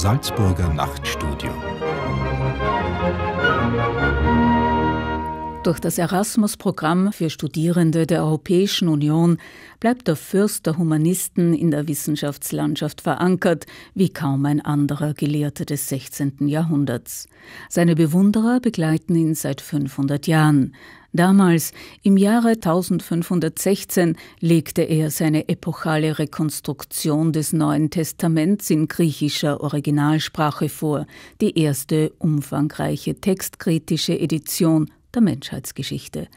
Salzburger Nachtstudio. Durch das Erasmus-Programm für Studierende der Europäischen Union bleibt der Fürst der Humanisten in der Wissenschaftslandschaft verankert, wie kaum ein anderer Gelehrter des 16. Jahrhunderts. Seine Bewunderer begleiten ihn seit 500 Jahren. Damals, im Jahre 1516, legte er seine epochale Rekonstruktion des Neuen Testaments in griechischer Originalsprache vor, die erste umfangreiche textkritische Edition der Menschheitsgeschichte.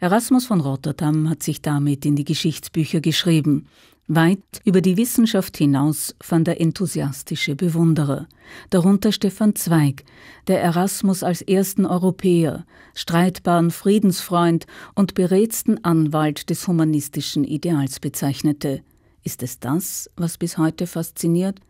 Erasmus von Rotterdam hat sich damit in die Geschichtsbücher geschrieben. Weit über die Wissenschaft hinaus fand er enthusiastische Bewunderer, darunter Stefan Zweig, der Erasmus als ersten Europäer, streitbaren Friedensfreund und beredsten Anwalt des humanistischen Ideals bezeichnete. Ist es das, was bis heute fasziniert?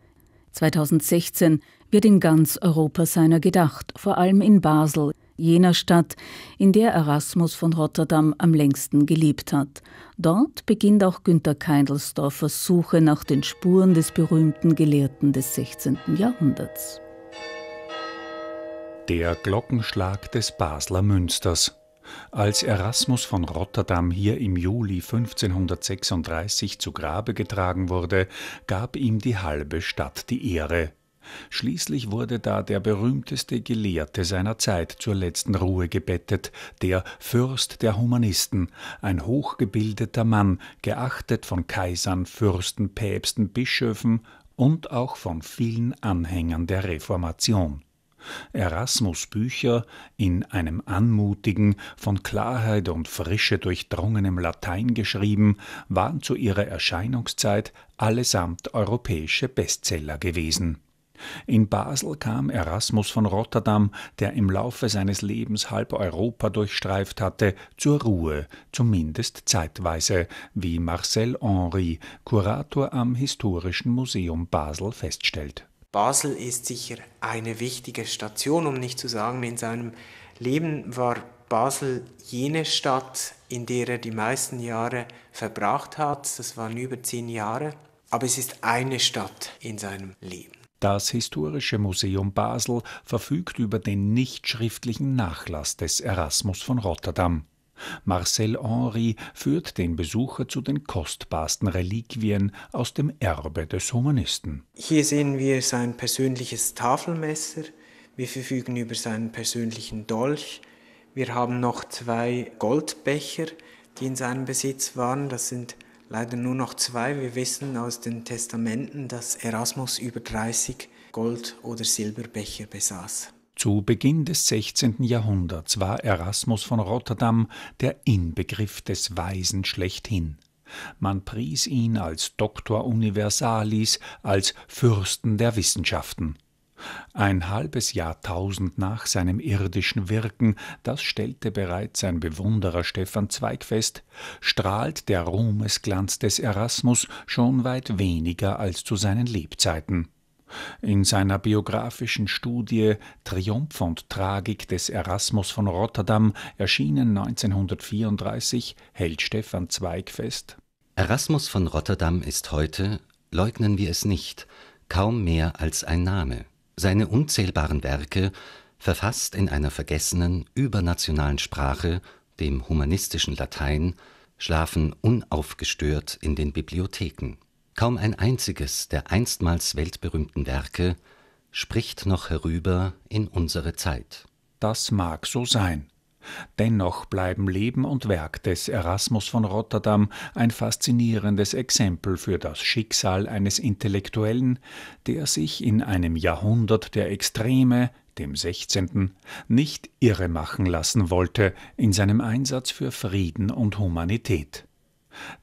2016 wird in ganz Europa seiner gedacht, vor allem in Basel, jener Stadt, in der Erasmus von Rotterdam am längsten gelebt hat. Dort beginnt auch Günter Keindelsdorfers Suche nach den Spuren des berühmten Gelehrten des 16. Jahrhunderts. Der Glockenschlag des Basler Münsters. Als Erasmus von Rotterdam hier im Juli 1536 zu Grabe getragen wurde, gab ihm die halbe Stadt die Ehre. Schließlich wurde da der berühmteste Gelehrte seiner Zeit zur letzten Ruhe gebettet, der Fürst der Humanisten, ein hochgebildeter Mann, geachtet von Kaisern, Fürsten, Päpsten, Bischöfen und auch von vielen Anhängern der Reformation. Erasmus Bücher in einem anmutigen, von Klarheit und Frische durchdrungenem Latein geschrieben, waren zu ihrer Erscheinungszeit allesamt europäische Bestseller gewesen. In Basel kam Erasmus von Rotterdam, der im Laufe seines Lebens halb Europa durchstreift hatte, zur Ruhe, zumindest zeitweise, wie Marcel Henry, Kurator am Historischen Museum Basel, feststellt. Basel ist sicher eine wichtige Station, um nicht zu sagen, in seinem Leben war Basel jene Stadt, in der er die meisten Jahre verbracht hat. Das waren über zehn Jahre. Aber es ist eine Stadt in seinem Leben. Das Historische Museum Basel verfügt über den nicht schriftlichen Nachlass des Erasmus von Rotterdam. Marcel Henry führt den Besucher zu den kostbarsten Reliquien aus dem Erbe des Humanisten. Hier sehen wir sein persönliches Tafelmesser, wir verfügen über seinen persönlichen Dolch, wir haben noch zwei Goldbecher, die in seinem Besitz waren, das sind leider nur noch zwei. Wir wissen aus den Testamenten, dass Erasmus über 30 Gold- oder Silberbecher besaß. Zu Beginn des 16. Jahrhunderts war Erasmus von Rotterdam der Inbegriff des Weisen schlechthin. Man pries ihn als Doktor Universalis, als Fürsten der Wissenschaften. Ein halbes Jahrtausend nach seinem irdischen Wirken, das stellte bereits sein Bewunderer Stefan Zweig fest, strahlt der Ruhmesglanz des Erasmus schon weit weniger als zu seinen Lebzeiten. In seiner biografischen Studie Triumph und Tragik des Erasmus von Rotterdam, erschienen 1934, hält Stefan Zweig fest: Erasmus von Rotterdam ist heute, leugnen wir es nicht, kaum mehr als ein Name. Seine unzählbaren Werke, verfasst in einer vergessenen, übernationalen Sprache, dem humanistischen Latein, schlafen unaufgestört in den Bibliotheken. Kaum ein einziges der einstmals weltberühmten Werke spricht noch herüber in unsere Zeit. Das mag so sein. Dennoch bleiben Leben und Werk des Erasmus von Rotterdam ein faszinierendes Exempel für das Schicksal eines Intellektuellen, der sich in einem Jahrhundert der Extreme, dem 16., nicht irre machen lassen wollte in seinem Einsatz für Frieden und Humanität.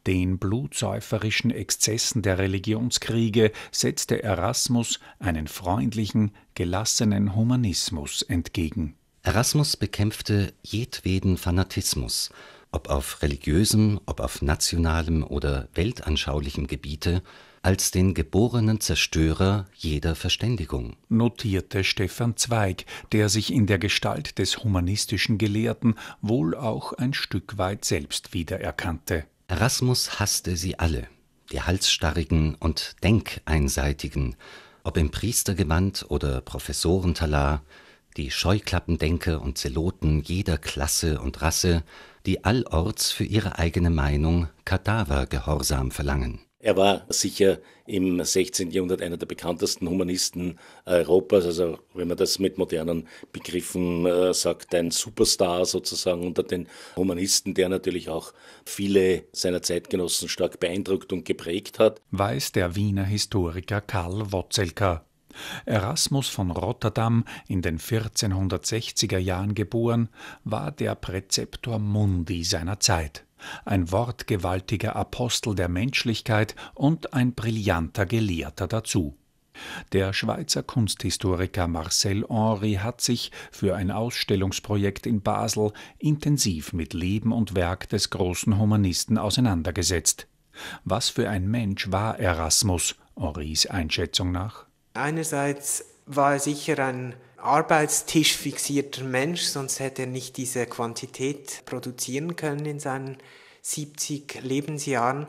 Den blutsäuferischen Exzessen der Religionskriege setzte Erasmus einen freundlichen, gelassenen Humanismus entgegen. Erasmus bekämpfte jedweden Fanatismus, ob auf religiösem, ob auf nationalem oder weltanschaulichem Gebiete, als den geborenen Zerstörer jeder Verständigung. Notierte Stefan Zweig, der sich in der Gestalt des humanistischen Gelehrten wohl auch ein Stück weit selbst wiedererkannte. Erasmus hasste sie alle, die halsstarrigen und denkeinseitigen, ob im Priestergewand oder Professorentalar, die Scheuklappendenker und Zeloten jeder Klasse und Rasse, die allorts für ihre eigene Meinung Kadavergehorsam verlangen. Er war sicher im 16. Jahrhundert einer der bekanntesten Humanisten Europas, also wenn man das mit modernen Begriffen äh, sagt, ein Superstar sozusagen unter den Humanisten, der natürlich auch viele seiner Zeitgenossen stark beeindruckt und geprägt hat. Weiß der Wiener Historiker Karl Wotzelka. Erasmus von Rotterdam, in den 1460er Jahren geboren, war der Präzeptor Mundi seiner Zeit ein wortgewaltiger Apostel der Menschlichkeit und ein brillanter Gelehrter dazu. Der Schweizer Kunsthistoriker Marcel Henry hat sich für ein Ausstellungsprojekt in Basel intensiv mit Leben und Werk des großen Humanisten auseinandergesetzt. Was für ein Mensch war Erasmus, Henrys Einschätzung nach? Einerseits war er sicher ein Arbeitstisch fixierter Mensch, sonst hätte er nicht diese Quantität produzieren können in seinen 70 Lebensjahren.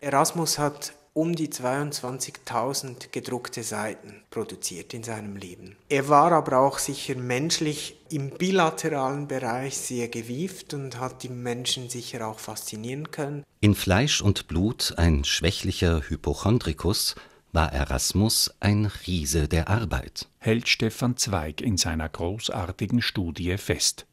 Erasmus hat um die 22.000 gedruckte Seiten produziert in seinem Leben. Er war aber auch sicher menschlich im bilateralen Bereich sehr gewieft und hat die Menschen sicher auch faszinieren können. In Fleisch und Blut ein schwächlicher Hypochondrikus war Erasmus ein Riese der Arbeit, hält Stefan Zweig in seiner großartigen Studie fest.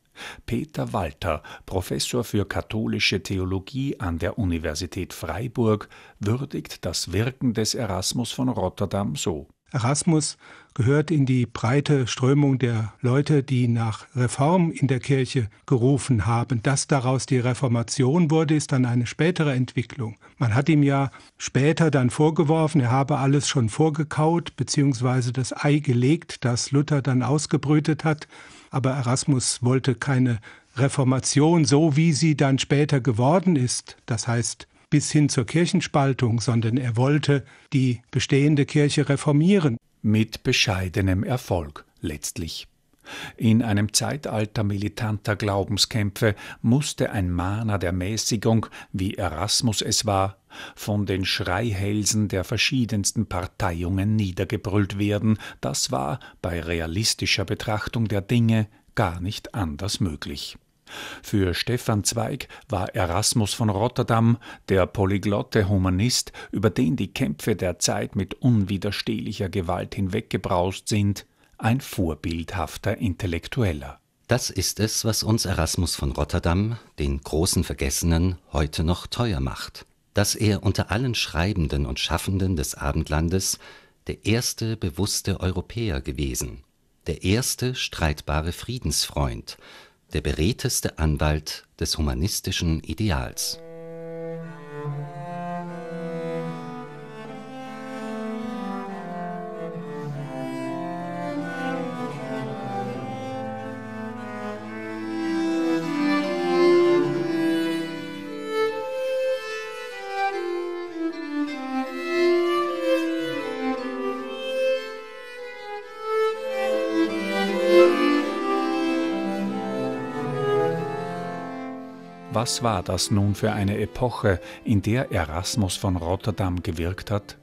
Peter Walter, Professor für katholische Theologie an der Universität Freiburg, würdigt das Wirken des Erasmus von Rotterdam so. Erasmus gehört in die breite Strömung der Leute, die nach Reform in der Kirche gerufen haben. Dass daraus die Reformation wurde, ist dann eine spätere Entwicklung. Man hat ihm ja später dann vorgeworfen, er habe alles schon vorgekaut, beziehungsweise das Ei gelegt, das Luther dann ausgebrütet hat. Aber Erasmus wollte keine Reformation, so wie sie dann später geworden ist. Das heißt, bis hin zur Kirchenspaltung, sondern er wollte die bestehende Kirche reformieren. Mit bescheidenem Erfolg letztlich. In einem Zeitalter militanter Glaubenskämpfe musste ein Mahner der Mäßigung, wie Erasmus es war, von den Schreihälsen der verschiedensten Parteiungen niedergebrüllt werden, das war bei realistischer Betrachtung der Dinge gar nicht anders möglich. Für Stefan Zweig war Erasmus von Rotterdam, der polyglotte Humanist, über den die Kämpfe der Zeit mit unwiderstehlicher Gewalt hinweggebraust sind, ein vorbildhafter Intellektueller. Das ist es, was uns Erasmus von Rotterdam, den großen Vergessenen, heute noch teuer macht. Dass er unter allen Schreibenden und Schaffenden des Abendlandes der erste bewusste Europäer gewesen, der erste streitbare Friedensfreund, der beredteste Anwalt des humanistischen Ideals. Was war das nun für eine Epoche, in der Erasmus von Rotterdam gewirkt hat?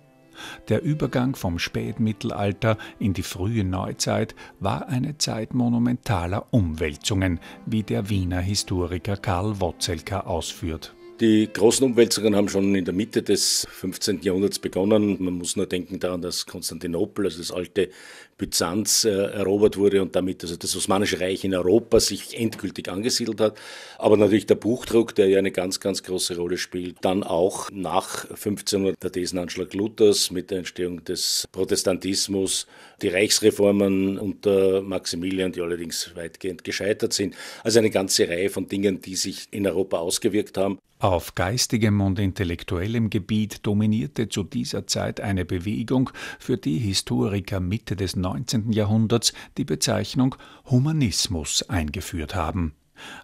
Der Übergang vom Spätmittelalter in die frühe Neuzeit war eine Zeit monumentaler Umwälzungen, wie der Wiener Historiker Karl Wotzelka ausführt. Die großen Umwälzungen haben schon in der Mitte des 15. Jahrhunderts begonnen. Man muss nur denken daran, dass Konstantinopel, also das alte Byzanz äh, erobert wurde und damit also das Osmanische Reich in Europa sich endgültig angesiedelt hat. Aber natürlich der Buchdruck, der ja eine ganz, ganz große Rolle spielt. Dann auch nach 1500 der Thesenanschlag Luthers mit der Entstehung des Protestantismus, die Reichsreformen unter Maximilian, die allerdings weitgehend gescheitert sind. Also eine ganze Reihe von Dingen, die sich in Europa ausgewirkt haben. Auf geistigem und intellektuellem Gebiet dominierte zu dieser Zeit eine Bewegung, für die Historiker Mitte des 19. Jahrhunderts die Bezeichnung Humanismus eingeführt haben.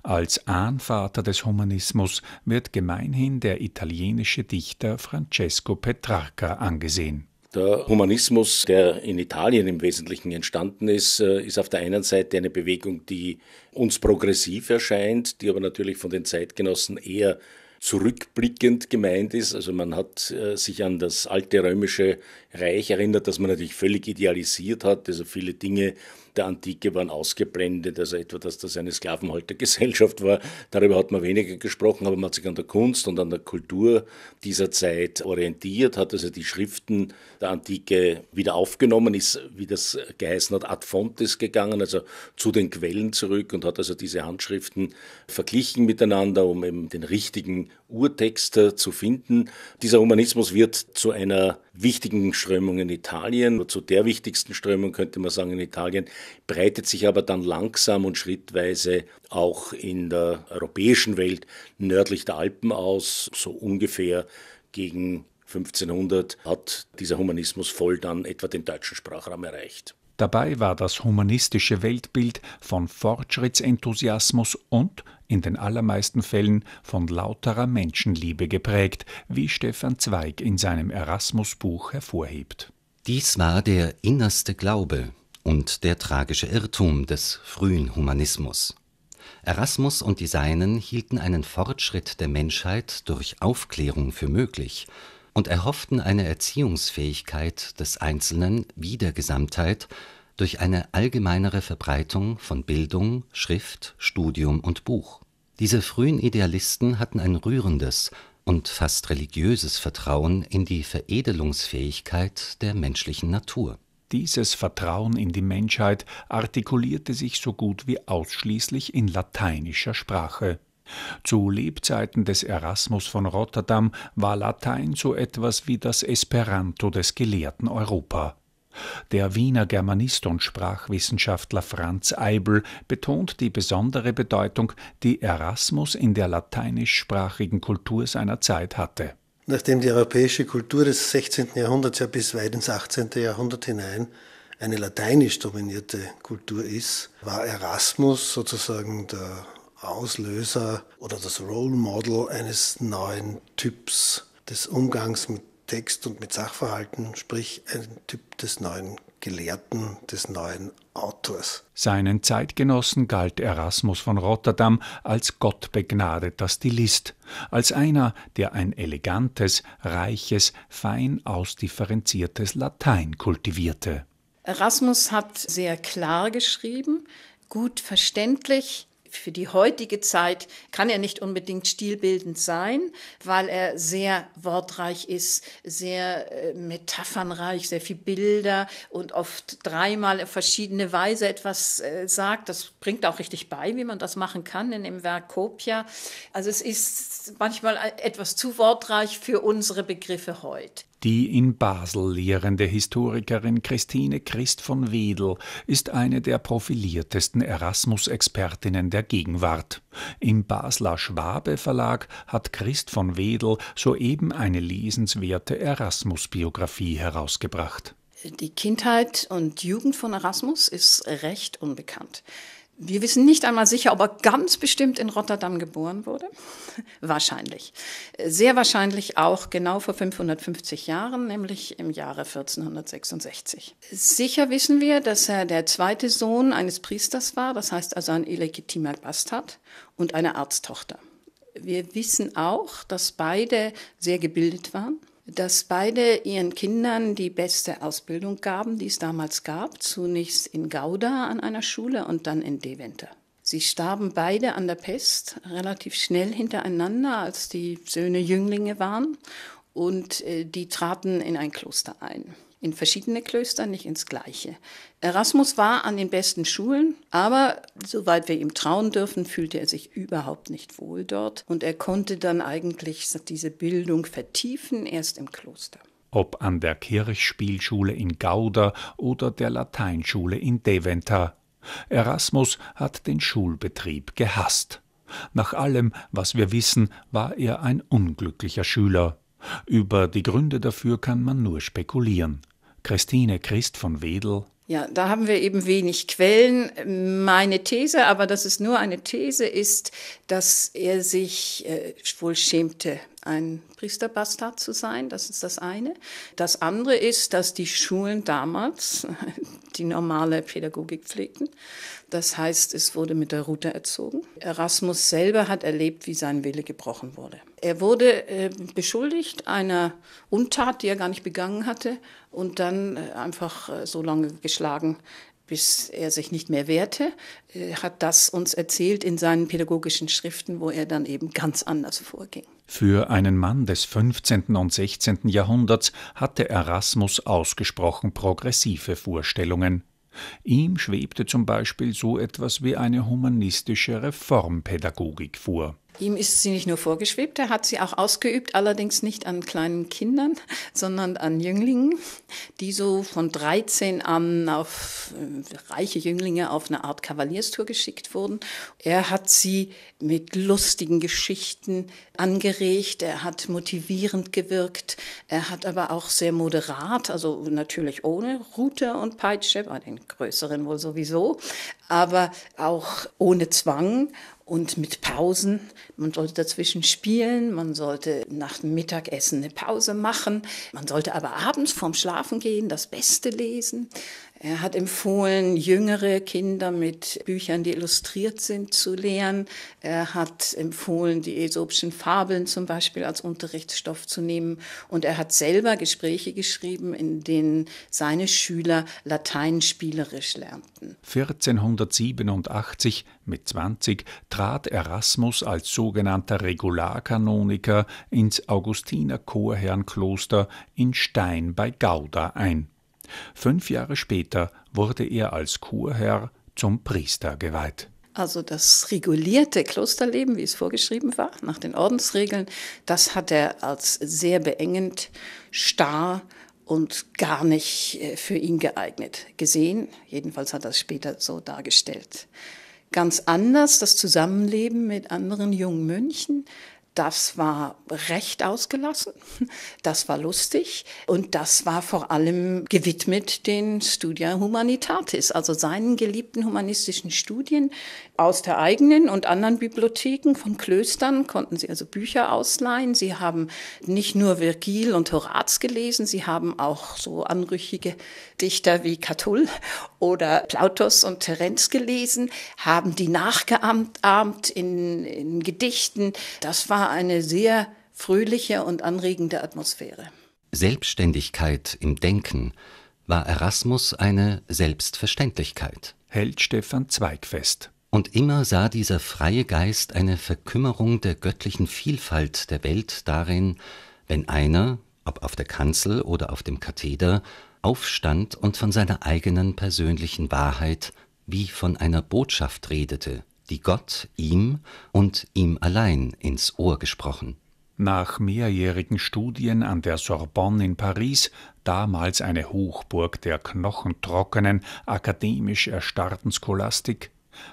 Als Ahnvater des Humanismus wird gemeinhin der italienische Dichter Francesco Petrarca angesehen. Der Humanismus, der in Italien im Wesentlichen entstanden ist, äh, ist auf der einen Seite eine Bewegung, die uns progressiv erscheint, die aber natürlich von den Zeitgenossen eher zurückblickend gemeint ist. Also man hat äh, sich an das alte römische Reich erinnert, das man natürlich völlig idealisiert hat. Also viele Dinge der Antike waren ausgeblendet, also etwa, dass das eine Sklavenhaltergesellschaft war. Darüber hat man weniger gesprochen, aber man hat sich an der Kunst und an der Kultur dieser Zeit orientiert, hat also die Schriften der Antike wieder aufgenommen, ist, wie das geheißen hat, ad fontes gegangen, also zu den Quellen zurück und hat also diese Handschriften verglichen miteinander, um eben den richtigen Urtext zu finden. Dieser Humanismus wird zu einer wichtigen Strömung in Italien, zu der wichtigsten Strömung könnte man sagen in Italien, breitet sich aber dann langsam und schrittweise auch in der europäischen Welt nördlich der Alpen aus, so ungefähr gegen 1500 hat dieser Humanismus voll dann etwa den deutschen Sprachraum erreicht. Dabei war das humanistische Weltbild von Fortschrittsenthusiasmus und in den allermeisten Fällen von lauterer Menschenliebe geprägt, wie Stefan Zweig in seinem Erasmus-Buch hervorhebt. Dies war der innerste Glaube und der tragische Irrtum des frühen Humanismus. Erasmus und die Seinen hielten einen Fortschritt der Menschheit durch Aufklärung für möglich und erhofften eine Erziehungsfähigkeit des Einzelnen wie der Gesamtheit durch eine allgemeinere Verbreitung von Bildung, Schrift, Studium und Buch. Diese frühen Idealisten hatten ein rührendes und fast religiöses Vertrauen in die Veredelungsfähigkeit der menschlichen Natur. Dieses Vertrauen in die Menschheit artikulierte sich so gut wie ausschließlich in lateinischer Sprache. Zu Lebzeiten des Erasmus von Rotterdam war Latein so etwas wie das Esperanto des gelehrten Europa. Der Wiener Germanist und Sprachwissenschaftler Franz Eibel betont die besondere Bedeutung, die Erasmus in der lateinischsprachigen Kultur seiner Zeit hatte. Nachdem die europäische Kultur des 16. Jahrhunderts ja bis weit ins 18. Jahrhundert hinein eine lateinisch dominierte Kultur ist, war Erasmus sozusagen der Auslöser oder das Role Model eines neuen Typs des Umgangs mit Text und mit Sachverhalten, sprich ein Typ des neuen Gelehrten, des neuen Autors. Seinen Zeitgenossen galt Erasmus von Rotterdam als gottbegnadeter Stilist, als einer, der ein elegantes, reiches, fein ausdifferenziertes Latein kultivierte. Erasmus hat sehr klar geschrieben, gut verständlich, für die heutige Zeit kann er nicht unbedingt stilbildend sein, weil er sehr wortreich ist, sehr äh, metaphernreich, sehr viel Bilder und oft dreimal auf verschiedene Weise etwas äh, sagt. Das bringt auch richtig bei, wie man das machen kann in dem Werk Copia. Also es ist manchmal etwas zu wortreich für unsere Begriffe heute. Die in Basel lehrende Historikerin Christine Christ von Wedel ist eine der profiliertesten Erasmus-Expertinnen der Gegenwart. Im Basler Schwabe Verlag hat Christ von Wedel soeben eine lesenswerte Erasmus-Biografie herausgebracht. Die Kindheit und Jugend von Erasmus ist recht unbekannt. Wir wissen nicht einmal sicher, ob er ganz bestimmt in Rotterdam geboren wurde. wahrscheinlich. Sehr wahrscheinlich auch genau vor 550 Jahren, nämlich im Jahre 1466. Sicher wissen wir, dass er der zweite Sohn eines Priesters war, das heißt also ein illegitimer Bastard und eine Arzttochter. Wir wissen auch, dass beide sehr gebildet waren dass beide ihren Kindern die beste Ausbildung gaben, die es damals gab, zunächst in Gouda an einer Schule und dann in Deventer. Sie starben beide an der Pest relativ schnell hintereinander, als die Söhne Jünglinge waren, und äh, die traten in ein Kloster ein in verschiedene Klöster, nicht ins gleiche. Erasmus war an den besten Schulen, aber soweit wir ihm trauen dürfen, fühlte er sich überhaupt nicht wohl dort und er konnte dann eigentlich diese Bildung vertiefen, erst im Kloster. Ob an der Kirchspielschule in Gouda oder der Lateinschule in Deventer. Erasmus hat den Schulbetrieb gehasst. Nach allem, was wir wissen, war er ein unglücklicher Schüler. Über die Gründe dafür kann man nur spekulieren. Christine Christ von Wedel. Ja, da haben wir eben wenig Quellen. Meine These, aber das ist nur eine These, ist, dass er sich äh, wohl schämte, ein Priesterbastard zu sein. Das ist das eine. Das andere ist, dass die Schulen damals die normale Pädagogik pflegten. Das heißt, es wurde mit der Rute erzogen. Erasmus selber hat erlebt, wie sein Wille gebrochen wurde. Er wurde äh, beschuldigt einer Untat, die er gar nicht begangen hatte, und dann äh, einfach äh, so lange geschlagen, bis er sich nicht mehr wehrte, hat das uns erzählt in seinen pädagogischen Schriften, wo er dann eben ganz anders vorging. Für einen Mann des 15. und 16. Jahrhunderts hatte Erasmus ausgesprochen progressive Vorstellungen. Ihm schwebte zum Beispiel so etwas wie eine humanistische Reformpädagogik vor. Ihm ist sie nicht nur vorgeschwebt, er hat sie auch ausgeübt, allerdings nicht an kleinen Kindern, sondern an Jünglingen, die so von 13 an auf äh, reiche Jünglinge auf eine Art Kavalierstour geschickt wurden. Er hat sie mit lustigen Geschichten angeregt, er hat motivierend gewirkt, er hat aber auch sehr moderat, also natürlich ohne Rute und Peitsche, bei den größeren wohl sowieso, aber auch ohne Zwang und mit Pausen. Man sollte dazwischen spielen, man sollte nach dem Mittagessen eine Pause machen, man sollte aber abends vorm Schlafen gehen das Beste lesen. Er hat empfohlen, jüngere Kinder mit Büchern, die illustriert sind, zu lehren. Er hat empfohlen, die Aesopischen Fabeln zum Beispiel als Unterrichtsstoff zu nehmen. Und er hat selber Gespräche geschrieben, in denen seine Schüler Latein spielerisch lernten. 1487 mit 20 trat Erasmus als sogenannter Regularkanoniker ins Augustiner Chorherrenkloster in Stein bei Gouda ein. Fünf Jahre später wurde er als Chorherr zum Priester geweiht. Also das regulierte Klosterleben, wie es vorgeschrieben war, nach den Ordensregeln, das hat er als sehr beengend, starr und gar nicht äh, für ihn geeignet gesehen. Jedenfalls hat er es später so dargestellt. Ganz anders das Zusammenleben mit anderen jungen Mönchen, das war recht ausgelassen, das war lustig und das war vor allem gewidmet den Studia Humanitatis, also seinen geliebten humanistischen Studien aus der eigenen und anderen Bibliotheken von Klöstern konnten sie also Bücher ausleihen. Sie haben nicht nur Virgil und Horaz gelesen, sie haben auch so anrüchige Dichter wie Catull oder Plautus und Terenz gelesen, haben die nachgeahmt in, in Gedichten. Das war eine sehr fröhliche und anregende Atmosphäre. Selbstständigkeit im Denken war Erasmus eine Selbstverständlichkeit. Hält Stefan Zweig fest. Und immer sah dieser freie Geist eine Verkümmerung der göttlichen Vielfalt der Welt darin, wenn einer, ob auf der Kanzel oder auf dem Katheder, aufstand und von seiner eigenen persönlichen Wahrheit wie von einer Botschaft redete, die Gott ihm und ihm allein ins Ohr gesprochen. Nach mehrjährigen Studien an der Sorbonne in Paris, damals eine Hochburg der knochentrockenen, akademisch erstarrten Scholastik,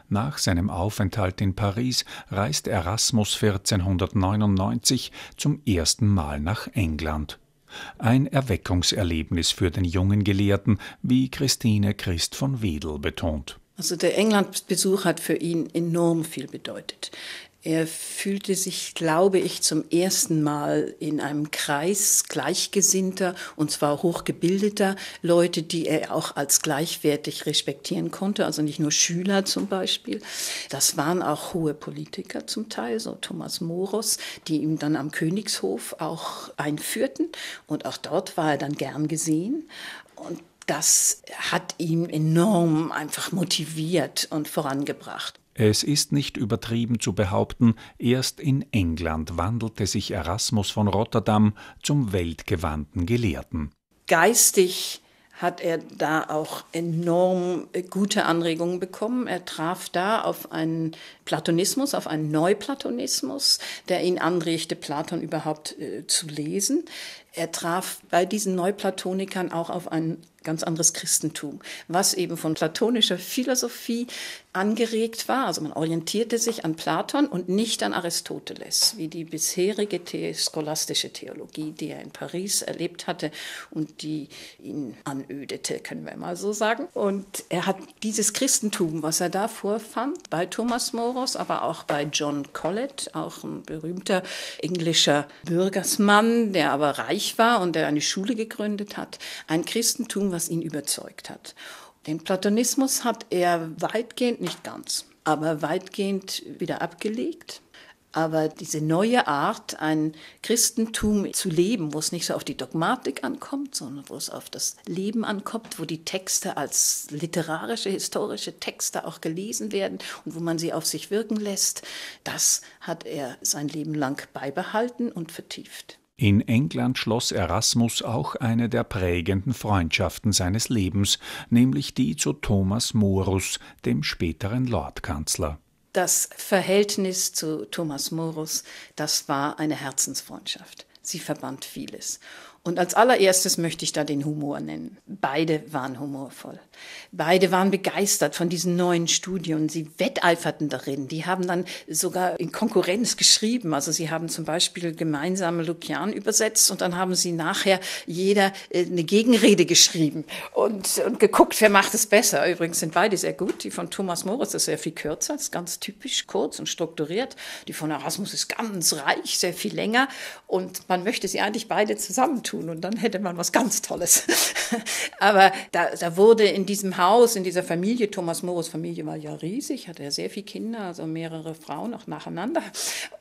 nach seinem Aufenthalt in Paris reist Erasmus 1499 zum ersten Mal nach England. Ein Erweckungserlebnis für den jungen Gelehrten, wie Christine Christ von Wedel betont. Also der Englandbesuch hat für ihn enorm viel bedeutet. Er fühlte sich, glaube ich, zum ersten Mal in einem Kreis gleichgesinnter, und zwar hochgebildeter Leute, die er auch als gleichwertig respektieren konnte, also nicht nur Schüler zum Beispiel. Das waren auch hohe Politiker zum Teil, so Thomas Moros, die ihm dann am Königshof auch einführten. Und auch dort war er dann gern gesehen. Und das hat ihn enorm einfach motiviert und vorangebracht. Es ist nicht übertrieben zu behaupten, erst in England wandelte sich Erasmus von Rotterdam zum weltgewandten Gelehrten. Geistig hat er da auch enorm gute Anregungen bekommen. Er traf da auf einen Platonismus, auf einen Neuplatonismus, der ihn anregte, Platon überhaupt äh, zu lesen. Er traf bei diesen Neuplatonikern auch auf einen ganz anderes Christentum, was eben von platonischer Philosophie angeregt war. Also man orientierte sich an Platon und nicht an Aristoteles, wie die bisherige the scholastische Theologie, die er in Paris erlebt hatte und die ihn anödete, können wir mal so sagen. Und er hat dieses Christentum, was er da vorfand, bei Thomas Moros, aber auch bei John Collett, auch ein berühmter englischer Bürgersmann, der aber reich war und der eine Schule gegründet hat, ein Christentum, was ihn überzeugt hat. Den Platonismus hat er weitgehend, nicht ganz, aber weitgehend wieder abgelegt. Aber diese neue Art, ein Christentum zu leben, wo es nicht so auf die Dogmatik ankommt, sondern wo es auf das Leben ankommt, wo die Texte als literarische, historische Texte auch gelesen werden und wo man sie auf sich wirken lässt, das hat er sein Leben lang beibehalten und vertieft. In England schloss Erasmus auch eine der prägenden Freundschaften seines Lebens, nämlich die zu Thomas Morus, dem späteren Lordkanzler. Das Verhältnis zu Thomas Morus, das war eine Herzensfreundschaft. Sie verband vieles. Und als allererstes möchte ich da den Humor nennen. Beide waren humorvoll. Beide waren begeistert von diesen neuen Studien. Sie wetteiferten darin. Die haben dann sogar in Konkurrenz geschrieben. Also sie haben zum Beispiel gemeinsame Lukian übersetzt und dann haben sie nachher jeder äh, eine Gegenrede geschrieben und, und geguckt, wer macht es besser. Übrigens sind beide sehr gut. Die von Thomas Moritz ist sehr viel kürzer, ist ganz typisch kurz und strukturiert. Die von Erasmus ist ganz reich, sehr viel länger. Und man möchte sie eigentlich beide zusammentun tun und dann hätte man was ganz Tolles. Aber da, da wurde in diesem Haus, in dieser Familie, Thomas Morus Familie war ja riesig, hatte er sehr viele Kinder, also mehrere Frauen auch nacheinander.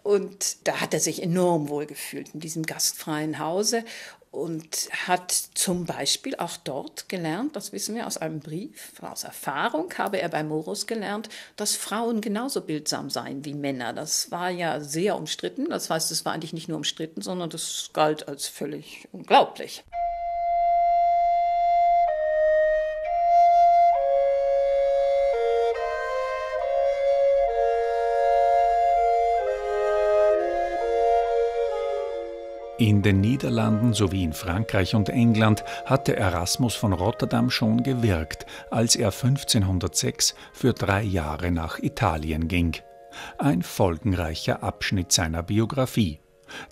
Und da hat er sich enorm wohl gefühlt in diesem gastfreien Hause und hat zum Beispiel auch dort gelernt, das wissen wir aus einem Brief, aus Erfahrung habe er bei Morus gelernt, dass Frauen genauso bildsam seien wie Männer. Das war ja sehr umstritten. Das heißt, es war eigentlich nicht nur umstritten, sondern das galt als völlig unglaublich. In den Niederlanden sowie in Frankreich und England hatte Erasmus von Rotterdam schon gewirkt, als er 1506 für drei Jahre nach Italien ging. Ein folgenreicher Abschnitt seiner Biografie.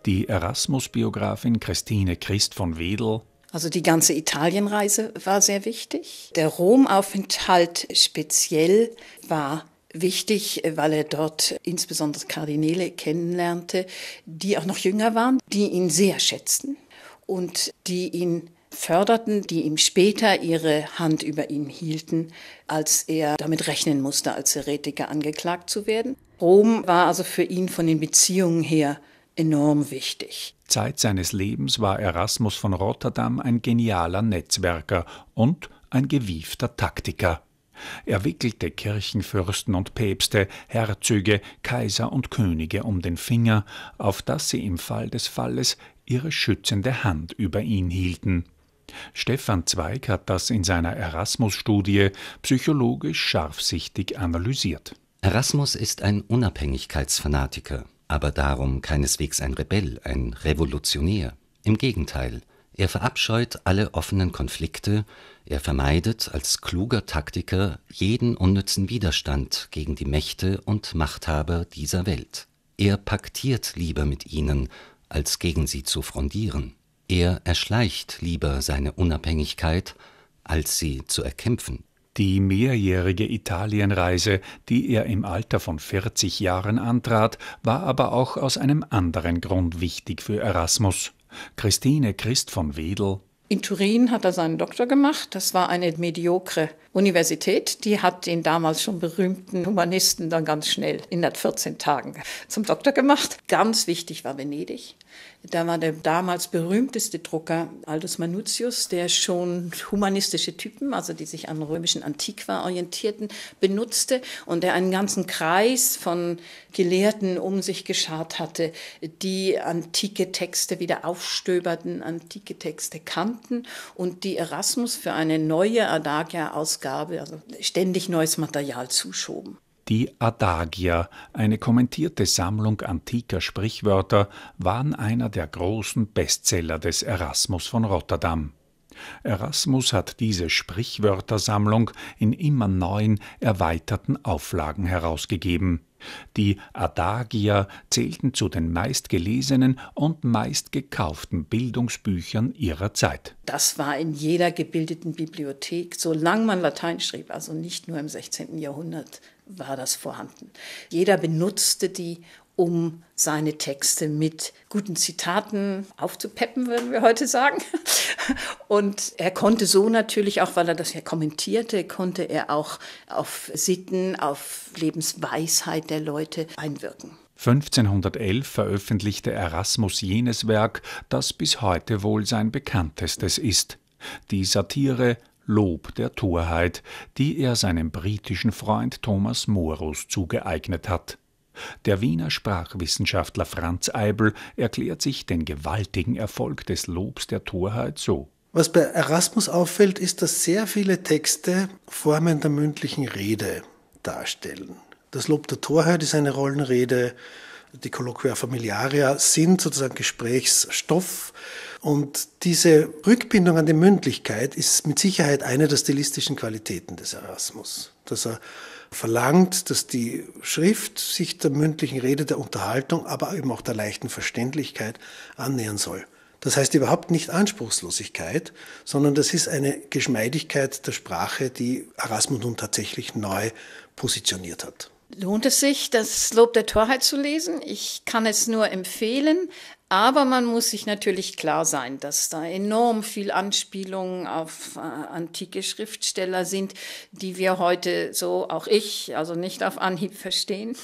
Die Erasmus-Biografin Christine Christ von Wedel also die ganze Italienreise war sehr wichtig. Der Romaufenthalt speziell war wichtig, weil er dort insbesondere Kardinäle kennenlernte, die auch noch jünger waren, die ihn sehr schätzten und die ihn förderten, die ihm später ihre Hand über ihn hielten, als er damit rechnen musste, als Heretiker angeklagt zu werden. Rom war also für ihn von den Beziehungen her enorm wichtig. Zeit seines Lebens war Erasmus von Rotterdam ein genialer Netzwerker und ein gewiefter Taktiker. Er wickelte Kirchenfürsten und Päpste, Herzöge, Kaiser und Könige um den Finger, auf dass sie im Fall des Falles ihre schützende Hand über ihn hielten. Stefan Zweig hat das in seiner Erasmus-Studie psychologisch scharfsichtig analysiert. Erasmus ist ein Unabhängigkeitsfanatiker, aber darum keineswegs ein Rebell, ein Revolutionär. Im Gegenteil, er verabscheut alle offenen Konflikte, er vermeidet als kluger Taktiker jeden unnützen Widerstand gegen die Mächte und Machthaber dieser Welt. Er paktiert lieber mit ihnen, als gegen sie zu frondieren. Er erschleicht lieber seine Unabhängigkeit, als sie zu erkämpfen. Die mehrjährige Italienreise, die er im Alter von 40 Jahren antrat, war aber auch aus einem anderen Grund wichtig für Erasmus. Christine Christ von Wedel. In Turin hat er seinen Doktor gemacht. Das war eine mediokre Universität. Die hat den damals schon berühmten Humanisten dann ganz schnell in 14 Tagen zum Doktor gemacht. Ganz wichtig war Venedig. Da war der damals berühmteste Drucker Aldus Manutius, der schon humanistische Typen, also die sich an römischen Antiqua orientierten, benutzte und der einen ganzen Kreis von Gelehrten um sich geschart hatte, die antike Texte wieder aufstöberten, antike Texte kannten und die Erasmus für eine neue Adagia-Ausgabe, also ständig neues Material zuschoben. Die Adagia, eine kommentierte Sammlung antiker Sprichwörter, waren einer der großen Bestseller des Erasmus von Rotterdam. Erasmus hat diese Sprichwörtersammlung in immer neuen, erweiterten Auflagen herausgegeben. Die Adagia zählten zu den meistgelesenen und meistgekauften Bildungsbüchern ihrer Zeit. Das war in jeder gebildeten Bibliothek, solange man Latein schrieb, also nicht nur im 16. Jahrhundert war das vorhanden. Jeder benutzte die um seine Texte mit guten Zitaten aufzupeppen, würden wir heute sagen. Und er konnte so natürlich auch, weil er das ja kommentierte, konnte er auch auf Sitten, auf Lebensweisheit der Leute einwirken. 1511 veröffentlichte Erasmus jenes Werk, das bis heute wohl sein bekanntestes ist, die Satire Lob der Torheit, die er seinem britischen Freund Thomas Morus zugeeignet hat. Der Wiener Sprachwissenschaftler Franz Eibel erklärt sich den gewaltigen Erfolg des Lobs der Torheit so. Was bei Erasmus auffällt, ist, dass sehr viele Texte Formen der mündlichen Rede darstellen. Das Lob der Torheit ist eine Rollenrede, die Colloquia Familiaria sind sozusagen Gesprächsstoff. Und diese Rückbindung an die Mündlichkeit ist mit Sicherheit eine der stilistischen Qualitäten des Erasmus. Dass er verlangt, dass die Schrift sich der mündlichen Rede, der Unterhaltung, aber eben auch der leichten Verständlichkeit annähern soll. Das heißt überhaupt nicht Anspruchslosigkeit, sondern das ist eine Geschmeidigkeit der Sprache, die Erasmus nun tatsächlich neu positioniert hat. Lohnt es sich, das Lob der Torheit zu lesen? Ich kann es nur empfehlen. Aber man muss sich natürlich klar sein, dass da enorm viel Anspielungen auf äh, antike Schriftsteller sind, die wir heute so, auch ich, also nicht auf Anhieb verstehen.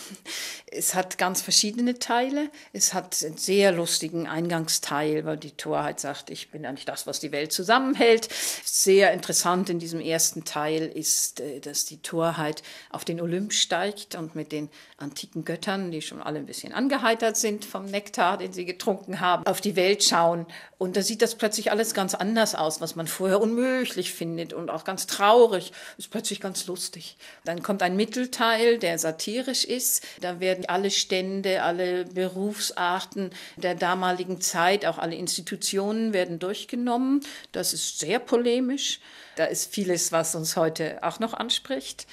Es hat ganz verschiedene Teile. Es hat einen sehr lustigen Eingangsteil, weil die Torheit sagt, ich bin eigentlich das, was die Welt zusammenhält. Sehr interessant in diesem ersten Teil ist, äh, dass die Torheit auf den Olymp steigt und mit den antiken Göttern, die schon alle ein bisschen angeheitert sind vom Nektar, den sie getrunken haben, auf die Welt schauen. Und da sieht das plötzlich alles ganz anders aus, was man vorher unmöglich findet und auch ganz traurig, ist plötzlich ganz lustig. Dann kommt ein Mittelteil, der satirisch ist. Da werden alle Stände, alle Berufsarten der damaligen Zeit, auch alle Institutionen werden durchgenommen. Das ist sehr polemisch. Da ist vieles, was uns heute auch noch anspricht.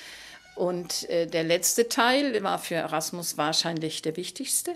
Und äh, der letzte Teil war für Erasmus wahrscheinlich der wichtigste.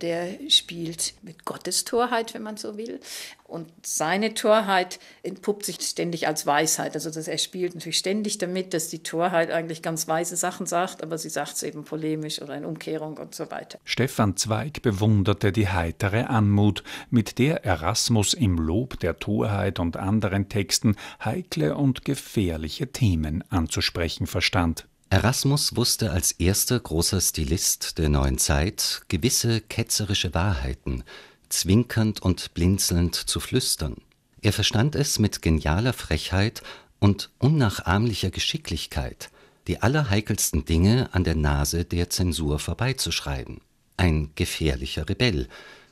Der spielt mit Gottes Torheit, wenn man so will. Und seine Torheit entpuppt sich ständig als Weisheit. Also dass er spielt natürlich ständig damit, dass die Torheit eigentlich ganz weise Sachen sagt, aber sie sagt es eben polemisch oder in Umkehrung und so weiter. Stefan Zweig bewunderte die heitere Anmut, mit der Erasmus im Lob der Torheit und anderen Texten heikle und gefährliche Themen anzusprechen verstand. Erasmus wusste als erster großer Stilist der neuen Zeit gewisse ketzerische Wahrheiten zwinkernd und blinzelnd zu flüstern. Er verstand es mit genialer Frechheit und unnachahmlicher Geschicklichkeit, die allerheikelsten Dinge an der Nase der Zensur vorbeizuschreiben. Ein gefährlicher Rebell,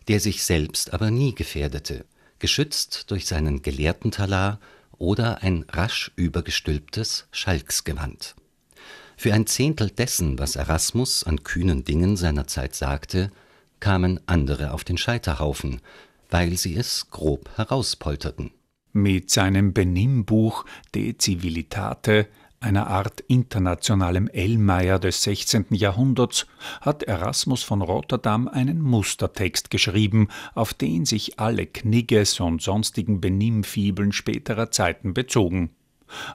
der sich selbst aber nie gefährdete, geschützt durch seinen Gelehrtentalar oder ein rasch übergestülptes Schalksgewand. Für ein Zehntel dessen, was Erasmus an kühnen Dingen seiner Zeit sagte, kamen andere auf den Scheiterhaufen, weil sie es grob herauspolterten. Mit seinem Benimmbuch De Civilitate, einer Art internationalem Ellmeier des 16. Jahrhunderts, hat Erasmus von Rotterdam einen Mustertext geschrieben, auf den sich alle Knigges und sonstigen Benimmfibeln späterer Zeiten bezogen.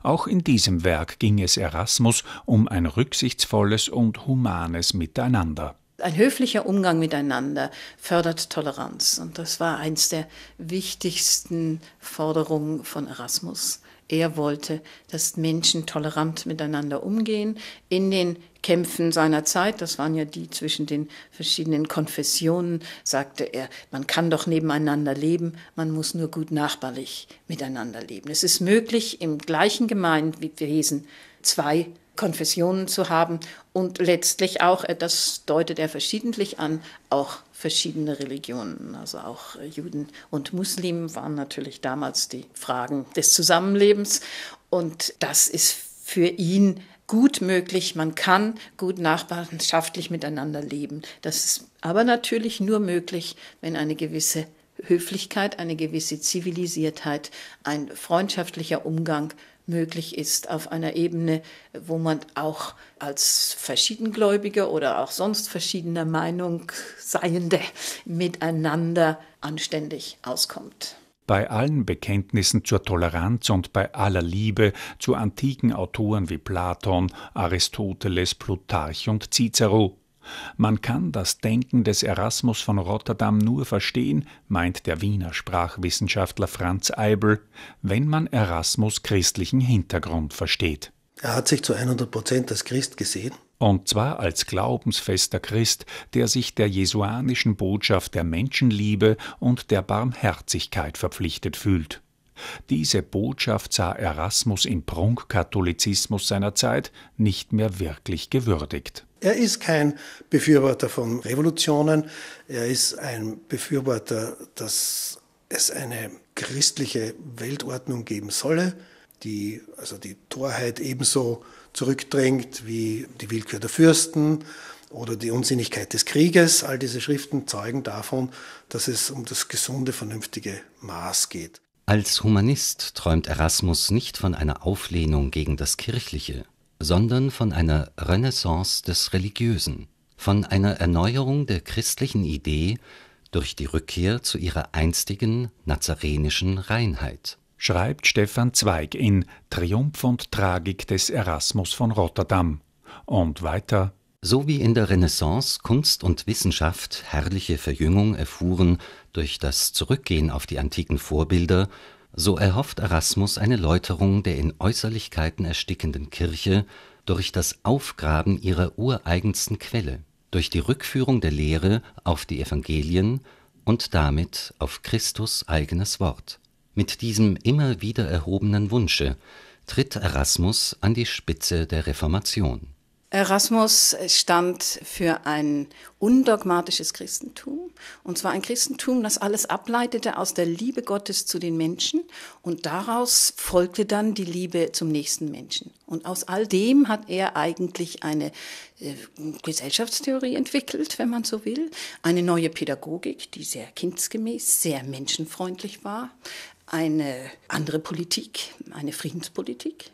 Auch in diesem Werk ging es Erasmus um ein rücksichtsvolles und humanes Miteinander. Ein höflicher Umgang miteinander fördert Toleranz. Und das war eins der wichtigsten Forderungen von Erasmus. Er wollte, dass Menschen tolerant miteinander umgehen. In den Kämpfen seiner Zeit, das waren ja die zwischen den verschiedenen Konfessionen, sagte er, man kann doch nebeneinander leben, man muss nur gut nachbarlich miteinander leben. Es ist möglich, im gleichen Gemeinwesen zwei Konfessionen zu haben und letztlich auch, das deutet er verschiedentlich an, auch verschiedene Religionen. Also auch Juden und Muslimen waren natürlich damals die Fragen des Zusammenlebens und das ist für ihn gut möglich. Man kann gut nachbarschaftlich miteinander leben. Das ist aber natürlich nur möglich, wenn eine gewisse Höflichkeit, eine gewisse Zivilisiertheit, ein freundschaftlicher Umgang möglich ist auf einer Ebene, wo man auch als Verschiedengläubiger oder auch sonst verschiedener Meinung Seiende miteinander anständig auskommt. Bei allen Bekenntnissen zur Toleranz und bei aller Liebe zu antiken Autoren wie Platon, Aristoteles, Plutarch und Cicero man kann das Denken des Erasmus von Rotterdam nur verstehen, meint der Wiener Sprachwissenschaftler Franz Eibel, wenn man Erasmus christlichen Hintergrund versteht. Er hat sich zu 100 Prozent als Christ gesehen. Und zwar als glaubensfester Christ, der sich der jesuanischen Botschaft der Menschenliebe und der Barmherzigkeit verpflichtet fühlt. Diese Botschaft sah Erasmus im Prunkkatholizismus seiner Zeit nicht mehr wirklich gewürdigt. Er ist kein Befürworter von Revolutionen. Er ist ein Befürworter, dass es eine christliche Weltordnung geben solle, die also die Torheit ebenso zurückdrängt wie die Willkür der Fürsten oder die Unsinnigkeit des Krieges. All diese Schriften zeugen davon, dass es um das gesunde, vernünftige Maß geht. Als Humanist träumt Erasmus nicht von einer Auflehnung gegen das Kirchliche, sondern von einer Renaissance des Religiösen, von einer Erneuerung der christlichen Idee durch die Rückkehr zu ihrer einstigen nazarenischen Reinheit. Schreibt Stefan Zweig in Triumph und Tragik des Erasmus von Rotterdam. Und weiter so wie in der Renaissance Kunst und Wissenschaft herrliche Verjüngung erfuhren durch das Zurückgehen auf die antiken Vorbilder, so erhofft Erasmus eine Läuterung der in Äußerlichkeiten erstickenden Kirche durch das Aufgraben ihrer ureigensten Quelle, durch die Rückführung der Lehre auf die Evangelien und damit auf Christus eigenes Wort. Mit diesem immer wieder erhobenen Wunsche tritt Erasmus an die Spitze der Reformation Erasmus stand für ein undogmatisches Christentum, und zwar ein Christentum, das alles ableitete aus der Liebe Gottes zu den Menschen, und daraus folgte dann die Liebe zum nächsten Menschen. Und aus all dem hat er eigentlich eine äh, Gesellschaftstheorie entwickelt, wenn man so will, eine neue Pädagogik, die sehr kindsgemäß, sehr menschenfreundlich war, eine andere Politik, eine Friedenspolitik,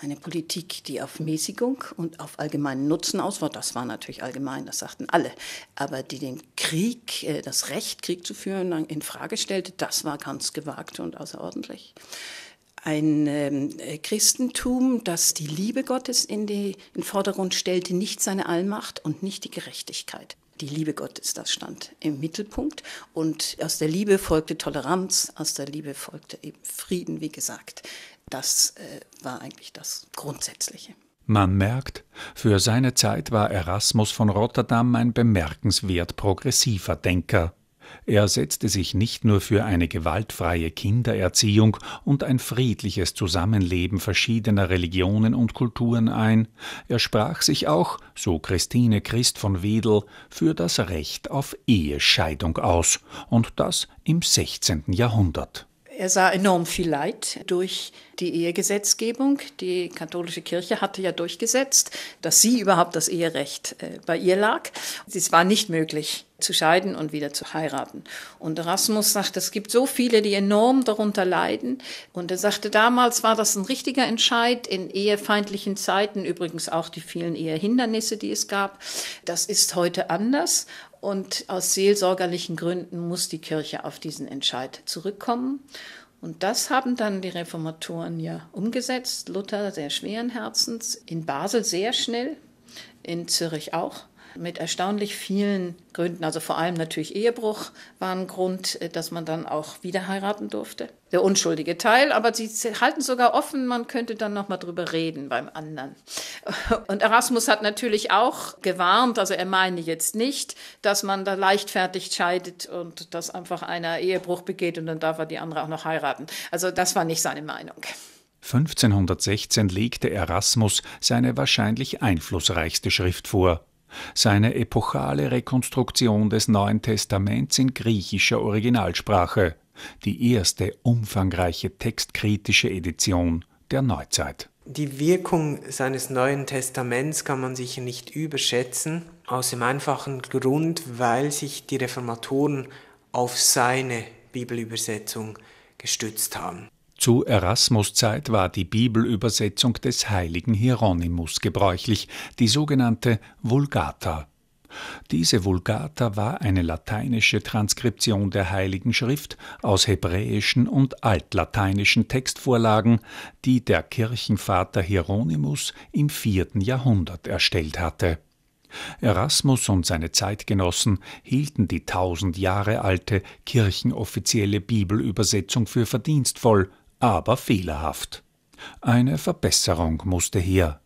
eine Politik, die auf Mäßigung und auf allgemeinen Nutzen aus war. Das war natürlich allgemein, das sagten alle. Aber die den Krieg, äh, das Recht, Krieg zu führen, in Frage stellte, das war ganz gewagt und außerordentlich. Ein ähm, Christentum, das die Liebe Gottes in den Vordergrund stellte, nicht seine Allmacht und nicht die Gerechtigkeit. Die Liebe Gottes, das stand im Mittelpunkt. Und aus der Liebe folgte Toleranz, aus der Liebe folgte eben Frieden, wie gesagt. Das äh, war eigentlich das Grundsätzliche. Man merkt, für seine Zeit war Erasmus von Rotterdam ein bemerkenswert progressiver Denker. Er setzte sich nicht nur für eine gewaltfreie Kindererziehung und ein friedliches Zusammenleben verschiedener Religionen und Kulturen ein, er sprach sich auch, so Christine Christ von Wedel, für das Recht auf Ehescheidung aus, und das im 16. Jahrhundert. Er sah enorm viel Leid durch die Ehegesetzgebung. Die katholische Kirche hatte ja durchgesetzt, dass sie überhaupt das Eherecht äh, bei ihr lag. Es war nicht möglich zu scheiden und wieder zu heiraten. Und Erasmus sagt, es gibt so viele, die enorm darunter leiden. Und er sagte, damals war das ein richtiger Entscheid in ehefeindlichen Zeiten, übrigens auch die vielen Ehehindernisse, die es gab. Das ist heute anders. Und aus seelsorgerlichen Gründen muss die Kirche auf diesen Entscheid zurückkommen. Und das haben dann die Reformatoren ja umgesetzt. Luther sehr schweren Herzens, in Basel sehr schnell, in Zürich auch mit erstaunlich vielen Gründen. Also vor allem natürlich Ehebruch war ein Grund, äh, dass man dann auch wieder heiraten durfte. Der unschuldige Teil, aber sie halten sogar offen, man könnte dann noch mal drüber reden beim anderen. Und Erasmus hat natürlich auch gewarnt, also er meine jetzt nicht, dass man da leichtfertig scheidet und dass einfach einer Ehebruch begeht und dann darf er die andere auch noch heiraten. Also das war nicht seine Meinung. 1516 legte Erasmus seine wahrscheinlich einflussreichste Schrift vor, seine epochale Rekonstruktion des Neuen Testaments in griechischer Originalsprache, die erste umfangreiche textkritische Edition der Neuzeit. Die Wirkung seines Neuen Testaments kann man sicher nicht überschätzen, aus dem einfachen Grund, weil sich die Reformatoren auf seine Bibelübersetzung gestützt haben. Zu Erasmus Zeit war die Bibelübersetzung des heiligen Hieronymus gebräuchlich, die sogenannte Vulgata. Diese Vulgata war eine lateinische Transkription der Heiligen Schrift aus hebräischen und altlateinischen Textvorlagen, die der Kirchenvater Hieronymus im vierten Jahrhundert erstellt hatte. Erasmus und seine Zeitgenossen hielten die tausend Jahre alte kirchenoffizielle Bibelübersetzung für verdienstvoll, aber fehlerhaft. Eine Verbesserung musste her.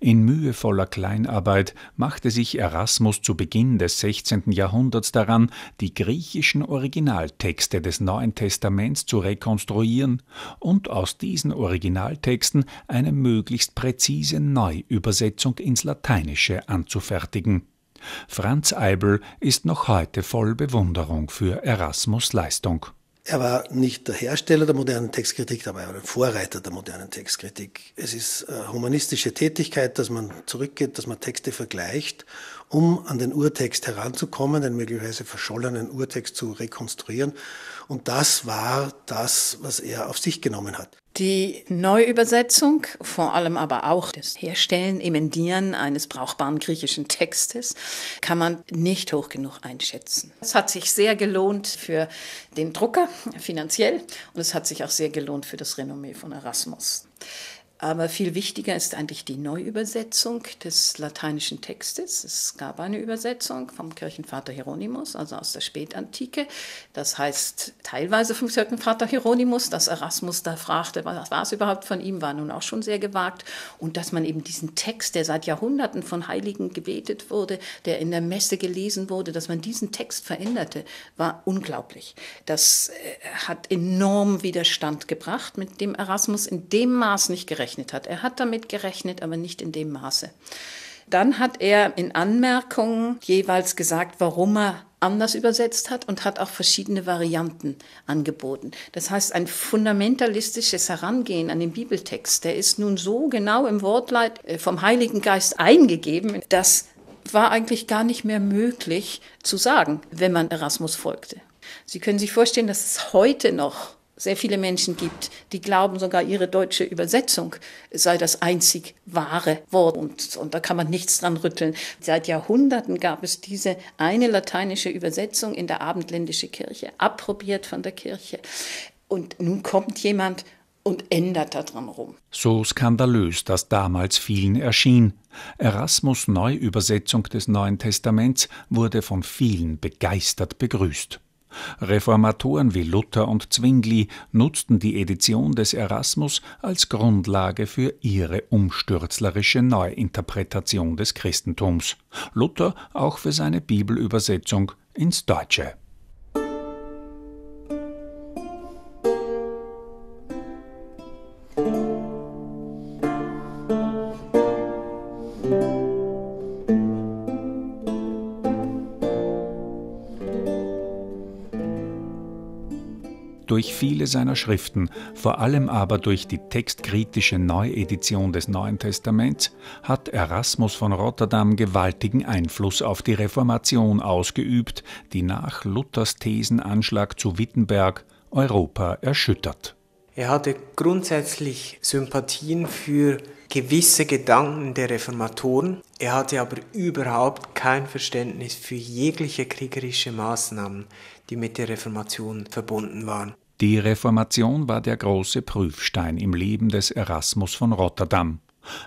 In mühevoller Kleinarbeit machte sich Erasmus zu Beginn des 16. Jahrhunderts daran, die griechischen Originaltexte des Neuen Testaments zu rekonstruieren und aus diesen Originaltexten eine möglichst präzise Neuübersetzung ins Lateinische anzufertigen. Franz Eibel ist noch heute voll Bewunderung für Erasmus Leistung. Er war nicht der Hersteller der modernen Textkritik, aber er war ein Vorreiter der modernen Textkritik. Es ist äh, humanistische Tätigkeit, dass man zurückgeht, dass man Texte vergleicht, um an den Urtext heranzukommen, den möglicherweise verschollenen Urtext zu rekonstruieren. Und das war das, was er auf sich genommen hat. Die Neuübersetzung, vor allem aber auch das Herstellen, Emendieren eines brauchbaren griechischen Textes, kann man nicht hoch genug einschätzen. Es hat sich sehr gelohnt für den Drucker finanziell und es hat sich auch sehr gelohnt für das Renommee von Erasmus. Aber viel wichtiger ist eigentlich die Neuübersetzung des lateinischen Textes. Es gab eine Übersetzung vom Kirchenvater Hieronymus, also aus der Spätantike. Das heißt teilweise vom Kirchenvater Hieronymus, dass Erasmus da fragte, was war es überhaupt von ihm, war nun auch schon sehr gewagt. Und dass man eben diesen Text, der seit Jahrhunderten von Heiligen gebetet wurde, der in der Messe gelesen wurde, dass man diesen Text veränderte, war unglaublich. Das äh, hat enorm Widerstand gebracht, mit dem Erasmus in dem Maß nicht gerechnet gerechnet hat. Er hat damit gerechnet, aber nicht in dem Maße. Dann hat er in Anmerkungen jeweils gesagt, warum er anders übersetzt hat und hat auch verschiedene Varianten angeboten. Das heißt, ein fundamentalistisches Herangehen an den Bibeltext, der ist nun so genau im Wortleit äh, vom Heiligen Geist eingegeben, dass war eigentlich gar nicht mehr möglich zu sagen, wenn man Erasmus folgte. Sie können sich vorstellen, dass es heute noch sehr viele Menschen gibt, die glauben, sogar ihre deutsche Übersetzung sei das einzig wahre Wort und, und da kann man nichts dran rütteln. Seit Jahrhunderten gab es diese eine lateinische Übersetzung in der abendländische Kirche, approbiert von der Kirche. Und nun kommt jemand und ändert daran rum. So skandalös das damals vielen erschien. Erasmus Neuübersetzung des Neuen Testaments wurde von vielen begeistert begrüßt. Reformatoren wie Luther und Zwingli nutzten die Edition des Erasmus als Grundlage für ihre umstürzlerische Neuinterpretation des Christentums, Luther auch für seine Bibelübersetzung ins Deutsche. Durch viele seiner Schriften, vor allem aber durch die textkritische Neuedition des Neuen Testaments, hat Erasmus von Rotterdam gewaltigen Einfluss auf die Reformation ausgeübt, die nach Luthers Thesenanschlag zu Wittenberg Europa erschüttert. Er hatte grundsätzlich Sympathien für gewisse Gedanken der Reformatoren. Er hatte aber überhaupt kein Verständnis für jegliche kriegerische Maßnahmen, die mit der Reformation verbunden waren. Die Reformation war der große Prüfstein im Leben des Erasmus von Rotterdam.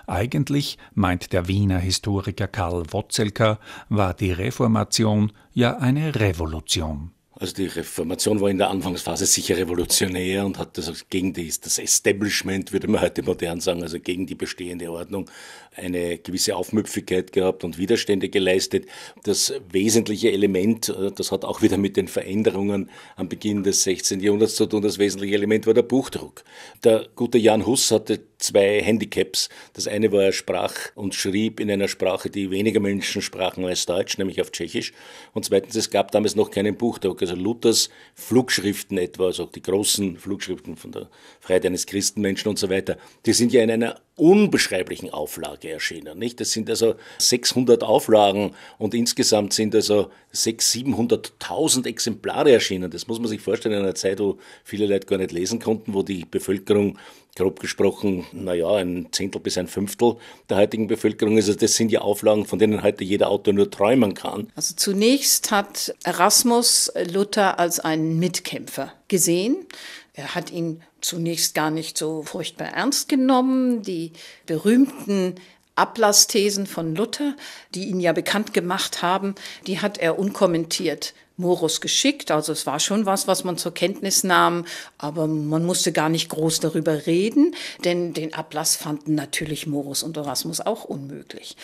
Eigentlich, meint der Wiener Historiker Karl Wotzelker, war die Reformation ja eine Revolution. Also die Reformation war in der Anfangsphase sicher revolutionär und hat das gegen das Establishment, würde man heute modern sagen, also gegen die bestehende Ordnung, eine gewisse Aufmüpfigkeit gehabt und Widerstände geleistet. Das wesentliche Element, äh, das hat auch wieder mit den Veränderungen am Beginn des 16. Jahrhunderts zu tun, das wesentliche Element war der Buchdruck. Der gute Jan Hus hatte zwei Handicaps. Das eine war, er sprach und schrieb in einer Sprache, die weniger Menschen sprachen als Deutsch, nämlich auf Tschechisch. Und zweitens, es gab damals noch keinen Buchdruck. Also Luthers Flugschriften etwa, also auch die großen Flugschriften von der Freiheit eines Christenmenschen und so weiter, die sind ja in einer unbeschreiblichen Auflage erschienen. Nicht? Das sind also 600 Auflagen und insgesamt sind also 600.000, 700.000 Exemplare erschienen. Das muss man sich vorstellen in einer Zeit, wo viele Leute gar nicht lesen konnten, wo die Bevölkerung grob gesprochen, naja, ein Zehntel bis ein Fünftel der heutigen Bevölkerung ist. Also das sind ja Auflagen, von denen heute jeder Autor nur träumen kann. Also zunächst hat Erasmus Luther als einen Mitkämpfer gesehen. Er hat ihn zunächst gar nicht so furchtbar ernst genommen. Die berühmten Ablassthesen von Luther, die ihn ja bekannt gemacht haben, die hat er unkommentiert Morus geschickt. Also es war schon was, was man zur Kenntnis nahm, aber man musste gar nicht groß darüber reden, denn den Ablass fanden natürlich Morus und Erasmus auch unmöglich.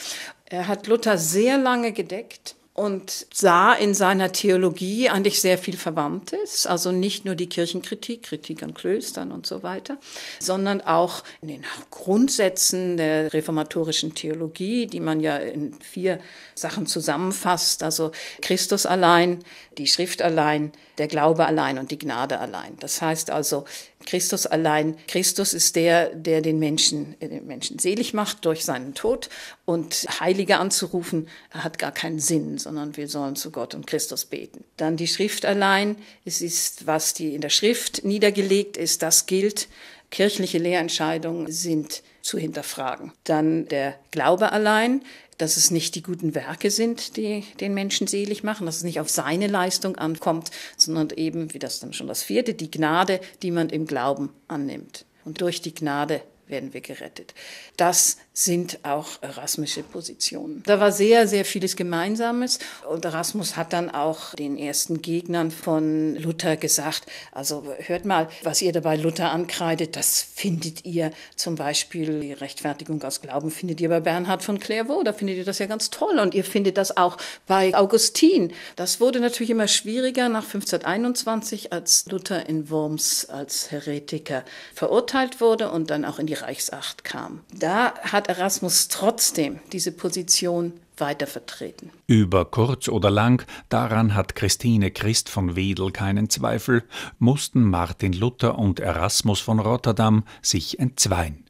Er hat Luther sehr lange gedeckt und sah in seiner Theologie eigentlich sehr viel Verwandtes, also nicht nur die Kirchenkritik, Kritik an Klöstern und so weiter, sondern auch in den Grundsätzen der reformatorischen Theologie, die man ja in vier Sachen zusammenfasst, also Christus allein, die Schrift allein, der Glaube allein und die Gnade allein. Das heißt also, Christus allein, Christus ist der, der den Menschen, äh, den Menschen selig macht durch seinen Tod und Heilige anzurufen, hat gar keinen Sinn, sondern wir sollen zu Gott und Christus beten. Dann die Schrift allein, es ist, was die in der Schrift niedergelegt ist, das gilt. Kirchliche Lehrentscheidungen sind zu hinterfragen. Dann der Glaube allein, dass es nicht die guten Werke sind, die den Menschen selig machen, dass es nicht auf seine Leistung ankommt, sondern eben, wie das dann schon das vierte, die Gnade, die man im Glauben annimmt. Und durch die Gnade werden wir gerettet. Das sind auch erasmische Positionen. Da war sehr, sehr vieles Gemeinsames und Erasmus hat dann auch den ersten Gegnern von Luther gesagt, also hört mal, was ihr dabei Luther ankreidet, das findet ihr zum Beispiel, die Rechtfertigung aus Glauben findet ihr bei Bernhard von Clairvaux, da findet ihr das ja ganz toll und ihr findet das auch bei Augustin. Das wurde natürlich immer schwieriger nach 1521, als Luther in Worms als Heretiker verurteilt wurde und dann auch in die Reichsacht kam. Da hat Erasmus trotzdem diese Position weiter vertreten. Über kurz oder lang, daran hat Christine Christ von Wedel keinen Zweifel, mussten Martin Luther und Erasmus von Rotterdam sich entzweien.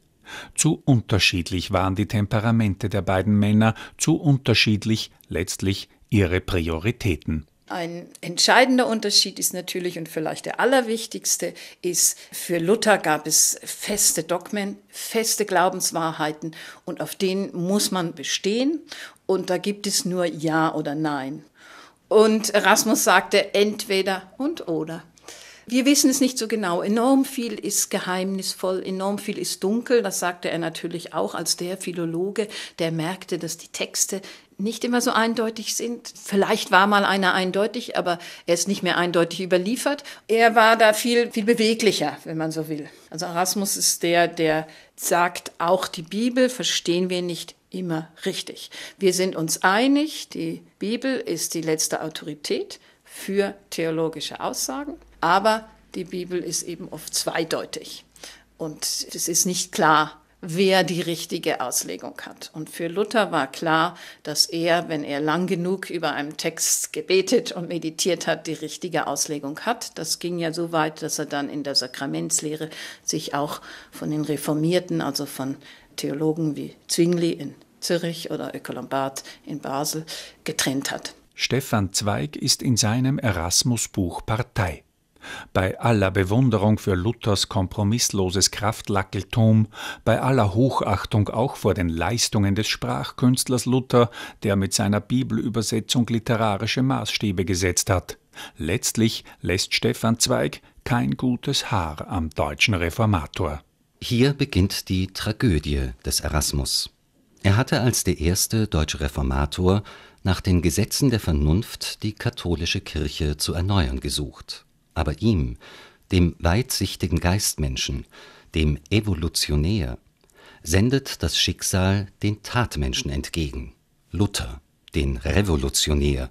Zu unterschiedlich waren die Temperamente der beiden Männer, zu unterschiedlich letztlich ihre Prioritäten. Ein entscheidender Unterschied ist natürlich und vielleicht der allerwichtigste ist, für Luther gab es feste Dogmen, feste Glaubenswahrheiten und auf denen muss man bestehen und da gibt es nur Ja oder Nein. Und Erasmus sagte entweder und oder. Wir wissen es nicht so genau. Enorm viel ist geheimnisvoll, enorm viel ist dunkel. Das sagte er natürlich auch als der Philologe, der merkte, dass die Texte nicht immer so eindeutig sind. Vielleicht war mal einer eindeutig, aber er ist nicht mehr eindeutig überliefert. Er war da viel, viel beweglicher, wenn man so will. Also Erasmus ist der, der sagt, auch die Bibel verstehen wir nicht immer richtig. Wir sind uns einig, die Bibel ist die letzte Autorität für theologische Aussagen, aber die Bibel ist eben oft zweideutig. Und es ist nicht klar, wer die richtige Auslegung hat. Und für Luther war klar, dass er, wenn er lang genug über einen Text gebetet und meditiert hat, die richtige Auslegung hat. Das ging ja so weit, dass er dann in der Sakramentslehre sich auch von den Reformierten, also von Theologen wie Zwingli in Zürich oder Ökolombard in Basel, getrennt hat. Stefan Zweig ist in seinem Erasmus-Buch Partei. Bei aller Bewunderung für Luthers kompromissloses Kraftlackeltum, bei aller Hochachtung auch vor den Leistungen des Sprachkünstlers Luther, der mit seiner Bibelübersetzung literarische Maßstäbe gesetzt hat. Letztlich lässt Stefan Zweig kein gutes Haar am deutschen Reformator. Hier beginnt die Tragödie des Erasmus. Er hatte als der erste deutsche Reformator nach den Gesetzen der Vernunft die katholische Kirche zu erneuern gesucht. Aber ihm, dem weitsichtigen Geistmenschen, dem Evolutionär, sendet das Schicksal den Tatmenschen entgegen. Luther, den Revolutionär,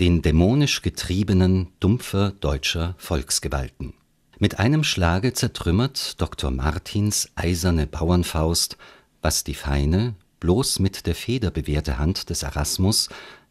den dämonisch getriebenen, dumpfer deutscher Volksgewalten. Mit einem Schlage zertrümmert Dr. Martins eiserne Bauernfaust, was die feine, bloß mit der Feder bewehrte Hand des Erasmus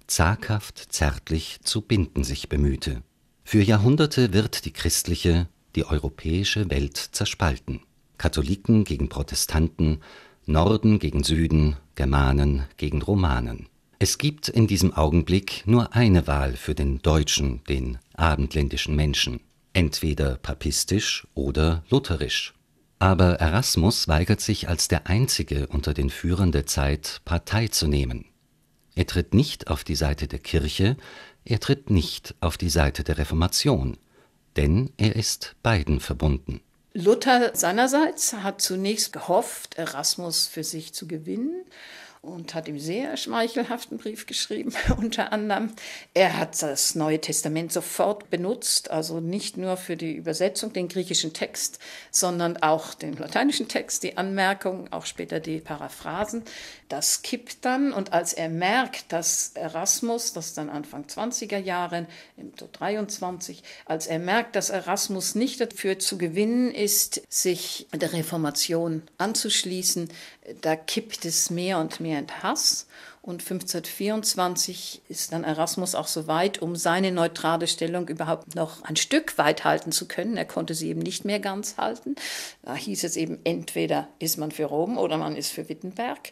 zaghaft zärtlich zu binden sich bemühte. Für Jahrhunderte wird die christliche, die europäische Welt zerspalten. Katholiken gegen Protestanten, Norden gegen Süden, Germanen gegen Romanen. Es gibt in diesem Augenblick nur eine Wahl für den deutschen, den abendländischen Menschen, entweder papistisch oder lutherisch. Aber Erasmus weigert sich als der einzige unter den Führern der Zeit Partei zu nehmen. Er tritt nicht auf die Seite der Kirche, er tritt nicht auf die Seite der Reformation, denn er ist beiden verbunden. Luther seinerseits hat zunächst gehofft, Erasmus für sich zu gewinnen und hat ihm sehr schmeichelhaften Brief geschrieben, unter anderem. Er hat das Neue Testament sofort benutzt, also nicht nur für die Übersetzung, den griechischen Text, sondern auch den lateinischen Text, die Anmerkungen, auch später die Paraphrasen. Das kippt dann und als er merkt, dass Erasmus, das dann Anfang 20er Jahren, so 23, als er merkt, dass Erasmus nicht dafür zu gewinnen ist, sich der Reformation anzuschließen, da kippt es mehr und mehr in Hass. Und 1524 ist dann Erasmus auch so weit, um seine neutrale Stellung überhaupt noch ein Stück weit halten zu können. Er konnte sie eben nicht mehr ganz halten. Da hieß es eben, entweder ist man für Rom oder man ist für Wittenberg.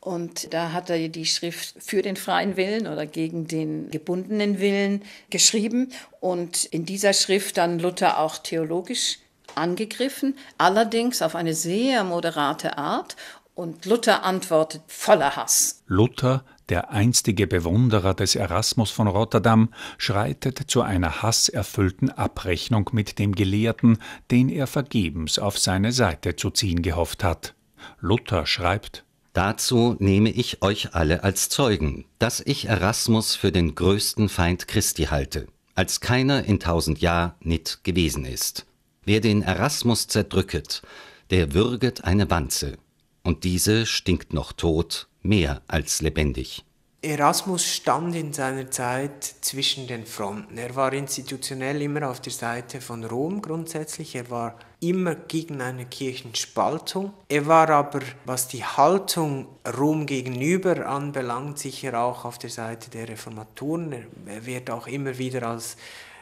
Und da hat er die Schrift für den freien Willen oder gegen den gebundenen Willen geschrieben. Und in dieser Schrift dann Luther auch theologisch angegriffen, allerdings auf eine sehr moderate Art und Luther antwortet voller Hass. Luther, der einstige Bewunderer des Erasmus von Rotterdam, schreitet zu einer hasserfüllten Abrechnung mit dem Gelehrten, den er vergebens auf seine Seite zu ziehen gehofft hat. Luther schreibt Dazu nehme ich euch alle als Zeugen, dass ich Erasmus für den größten Feind Christi halte, als keiner in tausend Jahr nit gewesen ist. Wer den Erasmus zerdrücket, der würget eine Wanze, und diese stinkt noch tot, mehr als lebendig. Erasmus stand in seiner Zeit zwischen den Fronten. Er war institutionell immer auf der Seite von Rom grundsätzlich. Er war immer gegen eine Kirchenspaltung. Er war aber, was die Haltung Rom gegenüber anbelangt, sicher auch auf der Seite der Reformatoren. Er wird auch immer wieder als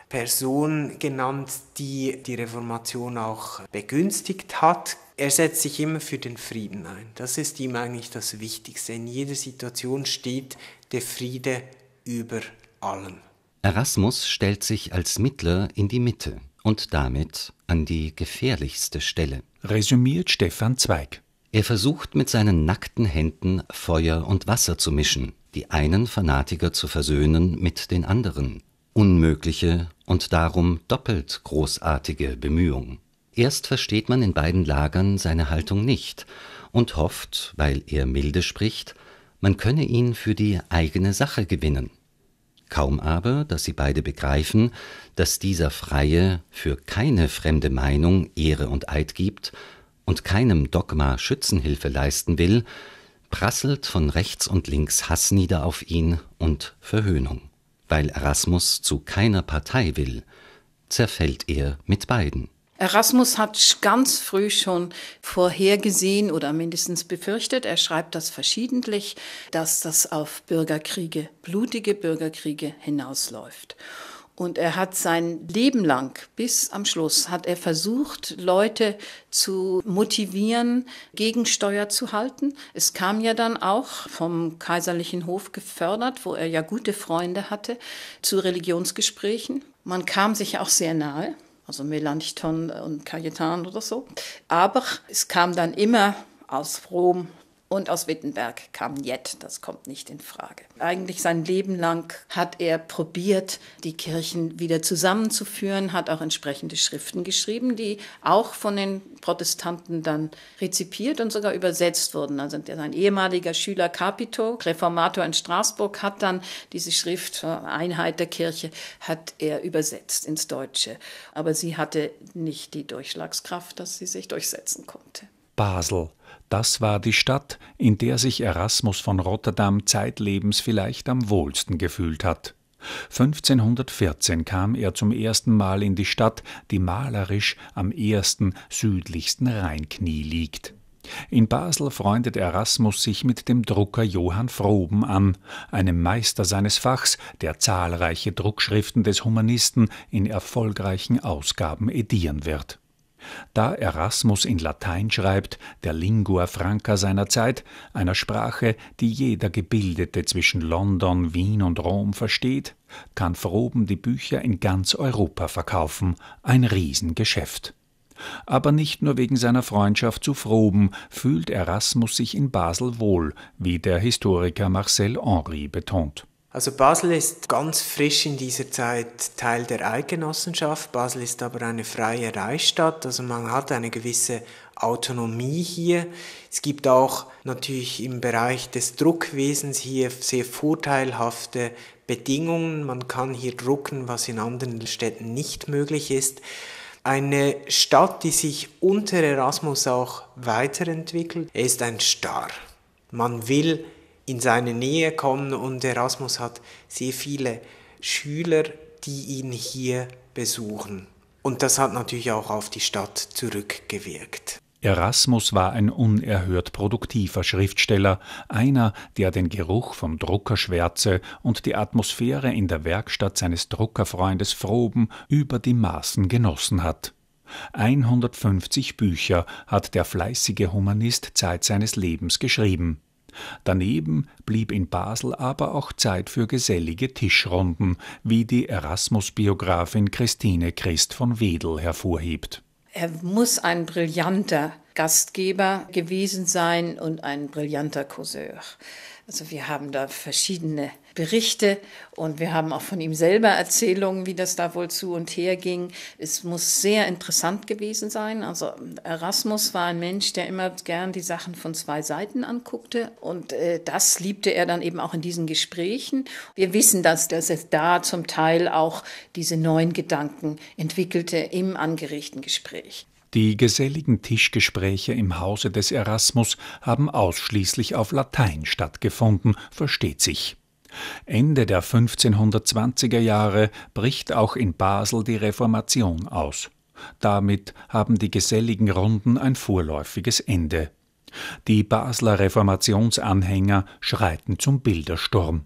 Person genannt, die die Reformation auch begünstigt hat, er setzt sich immer für den Frieden ein. Das ist ihm eigentlich das Wichtigste. In jeder Situation steht der Friede über allem. Erasmus stellt sich als Mittler in die Mitte und damit an die gefährlichste Stelle. Resümiert Stefan Zweig. Er versucht mit seinen nackten Händen Feuer und Wasser zu mischen, die einen Fanatiker zu versöhnen mit den anderen. Unmögliche und darum doppelt großartige Bemühung. Erst versteht man in beiden Lagern seine Haltung nicht und hofft, weil er milde spricht, man könne ihn für die eigene Sache gewinnen. Kaum aber, dass sie beide begreifen, dass dieser Freie für keine fremde Meinung Ehre und Eid gibt und keinem Dogma Schützenhilfe leisten will, prasselt von rechts und links Hass nieder auf ihn und Verhöhnung. Weil Erasmus zu keiner Partei will, zerfällt er mit beiden. Erasmus hat ganz früh schon vorhergesehen oder mindestens befürchtet, er schreibt das verschiedentlich, dass das auf Bürgerkriege, blutige Bürgerkriege hinausläuft. Und er hat sein Leben lang, bis am Schluss, hat er versucht, Leute zu motivieren, Gegensteuer zu halten. Es kam ja dann auch vom kaiserlichen Hof gefördert, wo er ja gute Freunde hatte, zu Religionsgesprächen. Man kam sich auch sehr nahe also Melanchthon und Cajetan oder so. Aber es kam dann immer aus Rom und aus Wittenberg kam Jet, das kommt nicht in Frage. Eigentlich sein Leben lang hat er probiert, die Kirchen wieder zusammenzuführen, hat auch entsprechende Schriften geschrieben, die auch von den Protestanten dann rezipiert und sogar übersetzt wurden. Also sein ehemaliger Schüler Capito, Reformator in Straßburg, hat dann diese Schrift Einheit der Kirche hat er übersetzt ins Deutsche. Aber sie hatte nicht die Durchschlagskraft, dass sie sich durchsetzen konnte. Basel das war die Stadt, in der sich Erasmus von Rotterdam zeitlebens vielleicht am wohlsten gefühlt hat. 1514 kam er zum ersten Mal in die Stadt, die malerisch am ersten südlichsten Rheinknie liegt. In Basel freundet Erasmus sich mit dem Drucker Johann Froben an, einem Meister seines Fachs, der zahlreiche Druckschriften des Humanisten in erfolgreichen Ausgaben edieren wird. Da Erasmus in Latein schreibt, der Lingua Franca seiner Zeit, einer Sprache, die jeder Gebildete zwischen London, Wien und Rom versteht, kann Froben die Bücher in ganz Europa verkaufen, ein Riesengeschäft. Aber nicht nur wegen seiner Freundschaft zu Froben fühlt Erasmus sich in Basel wohl, wie der Historiker Marcel Henry betont. Also Basel ist ganz frisch in dieser Zeit Teil der Eidgenossenschaft. Basel ist aber eine freie Reichsstadt, also man hat eine gewisse Autonomie hier. Es gibt auch natürlich im Bereich des Druckwesens hier sehr vorteilhafte Bedingungen. Man kann hier drucken, was in anderen Städten nicht möglich ist. Eine Stadt, die sich unter Erasmus auch weiterentwickelt. Er ist ein Star. Man will in seine Nähe kommen und Erasmus hat sehr viele Schüler, die ihn hier besuchen. Und das hat natürlich auch auf die Stadt zurückgewirkt. Erasmus war ein unerhört produktiver Schriftsteller, einer, der den Geruch vom Druckerschwärze und die Atmosphäre in der Werkstatt seines Druckerfreundes Froben über die Maßen genossen hat. 150 Bücher hat der fleißige Humanist Zeit seines Lebens geschrieben. Daneben blieb in Basel aber auch Zeit für gesellige Tischrunden, wie die Erasmus-Biografin Christine Christ von Wedel hervorhebt. Er muss ein brillanter Gastgeber gewesen sein und ein brillanter Causeur. Also wir haben da verschiedene Berichte und wir haben auch von ihm selber Erzählungen, wie das da wohl zu und her ging. Es muss sehr interessant gewesen sein. Also Erasmus war ein Mensch, der immer gern die Sachen von zwei Seiten anguckte und äh, das liebte er dann eben auch in diesen Gesprächen. Wir wissen, dass, dass er da zum Teil auch diese neuen Gedanken entwickelte im angeregten Gespräch. Die geselligen Tischgespräche im Hause des Erasmus haben ausschließlich auf Latein stattgefunden, versteht sich. Ende der 1520er Jahre bricht auch in Basel die Reformation aus. Damit haben die geselligen Runden ein vorläufiges Ende. Die Basler Reformationsanhänger schreiten zum Bildersturm.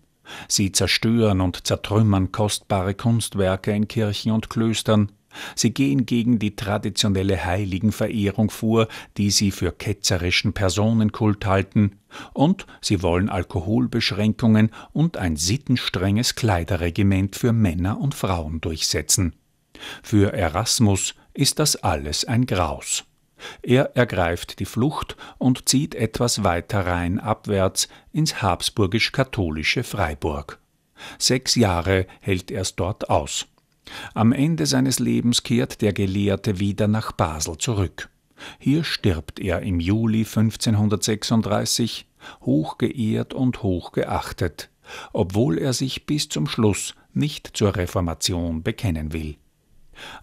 Sie zerstören und zertrümmern kostbare Kunstwerke in Kirchen und Klöstern, Sie gehen gegen die traditionelle Heiligenverehrung vor, die sie für ketzerischen Personenkult halten, und sie wollen Alkoholbeschränkungen und ein sittenstrenges Kleiderregiment für Männer und Frauen durchsetzen. Für Erasmus ist das alles ein Graus. Er ergreift die Flucht und zieht etwas weiter rein abwärts ins habsburgisch-katholische Freiburg. Sechs Jahre hält er's dort aus. Am Ende seines Lebens kehrt der Gelehrte wieder nach Basel zurück. Hier stirbt er im Juli 1536, hochgeehrt und hochgeachtet, obwohl er sich bis zum Schluss nicht zur Reformation bekennen will.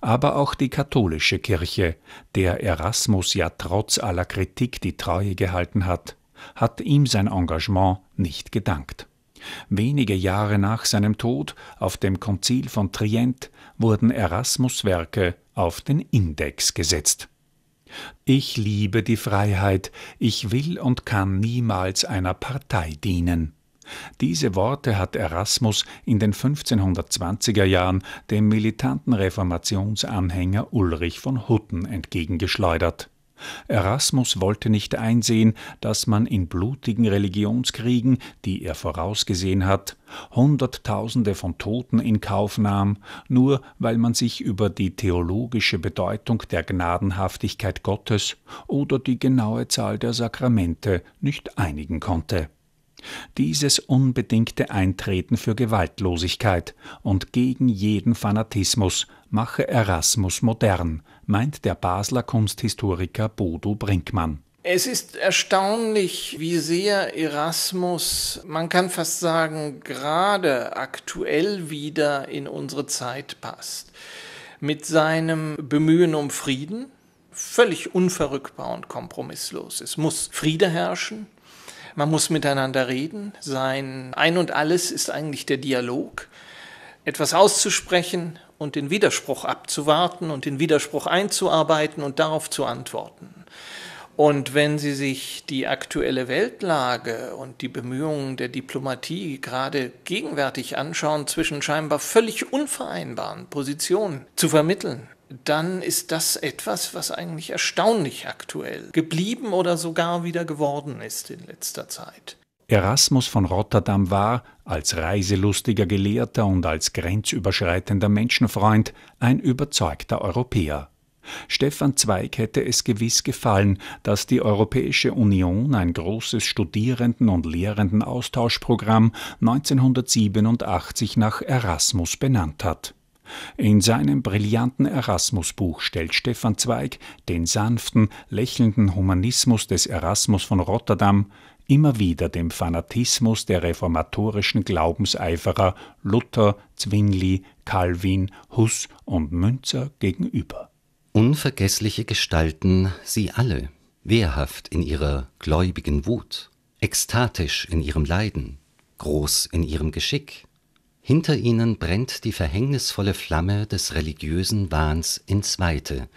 Aber auch die katholische Kirche, der Erasmus ja trotz aller Kritik die Treue gehalten hat, hat ihm sein Engagement nicht gedankt. Wenige Jahre nach seinem Tod auf dem Konzil von Trient wurden Erasmus Werke auf den Index gesetzt. Ich liebe die Freiheit, ich will und kann niemals einer Partei dienen. Diese Worte hat Erasmus in den 1520er Jahren dem militanten Reformationsanhänger Ulrich von Hutten entgegengeschleudert. Erasmus wollte nicht einsehen, dass man in blutigen Religionskriegen, die er vorausgesehen hat, Hunderttausende von Toten in Kauf nahm, nur weil man sich über die theologische Bedeutung der Gnadenhaftigkeit Gottes oder die genaue Zahl der Sakramente nicht einigen konnte. Dieses unbedingte Eintreten für Gewaltlosigkeit und gegen jeden Fanatismus mache Erasmus modern, meint der Basler Kunsthistoriker Bodo Brinkmann. Es ist erstaunlich, wie sehr Erasmus, man kann fast sagen, gerade aktuell wieder in unsere Zeit passt. Mit seinem Bemühen um Frieden, völlig unverrückbar und kompromisslos. Es muss Friede herrschen, man muss miteinander reden, sein Ein und alles ist eigentlich der Dialog. Etwas auszusprechen und den Widerspruch abzuwarten und den Widerspruch einzuarbeiten und darauf zu antworten. Und wenn Sie sich die aktuelle Weltlage und die Bemühungen der Diplomatie gerade gegenwärtig anschauen, zwischen scheinbar völlig unvereinbaren Positionen zu vermitteln, dann ist das etwas, was eigentlich erstaunlich aktuell geblieben oder sogar wieder geworden ist in letzter Zeit. Erasmus von Rotterdam war, als reiselustiger Gelehrter und als grenzüberschreitender Menschenfreund, ein überzeugter Europäer. Stefan Zweig hätte es gewiss gefallen, dass die Europäische Union ein großes Studierenden- und Lehrendenaustauschprogramm 1987 nach Erasmus benannt hat. In seinem brillanten Erasmus-Buch stellt Stefan Zweig den sanften, lächelnden Humanismus des Erasmus von Rotterdam immer wieder dem Fanatismus der reformatorischen Glaubenseiferer Luther, Zwingli, Calvin, Huss und Münzer gegenüber. Unvergessliche Gestalten sie alle, wehrhaft in ihrer gläubigen Wut, ekstatisch in ihrem Leiden, groß in ihrem Geschick. Hinter ihnen brennt die verhängnisvolle Flamme des religiösen Wahns ins Weite,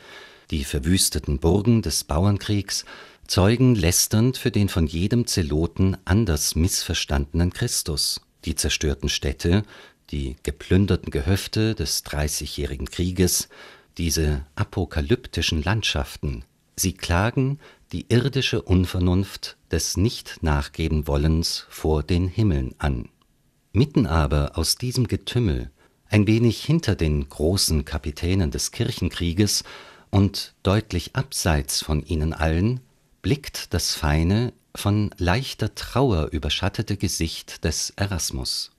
die verwüsteten Burgen des Bauernkriegs zeugen lästernd für den von jedem Zeloten anders missverstandenen Christus, die zerstörten Städte, die geplünderten Gehöfte des Dreißigjährigen Krieges, diese apokalyptischen Landschaften, sie klagen die irdische Unvernunft des Nicht-Nachgeben-Wollens vor den Himmeln an. Mitten aber aus diesem Getümmel, ein wenig hinter den großen Kapitänen des Kirchenkrieges und deutlich abseits von ihnen allen, blickt das feine, von leichter Trauer überschattete Gesicht des Erasmus.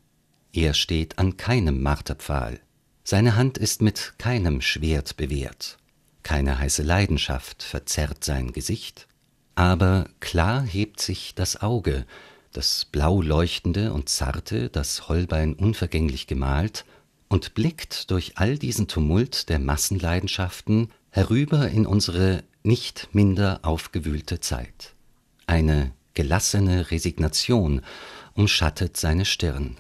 Er steht an keinem Marterpfahl, seine Hand ist mit keinem Schwert bewehrt, keine heiße Leidenschaft verzerrt sein Gesicht, aber klar hebt sich das Auge, das blau leuchtende und zarte, das Holbein unvergänglich gemalt, und blickt durch all diesen Tumult der Massenleidenschaften herüber in unsere nicht minder aufgewühlte Zeit. Eine gelassene Resignation umschattet seine Stirn.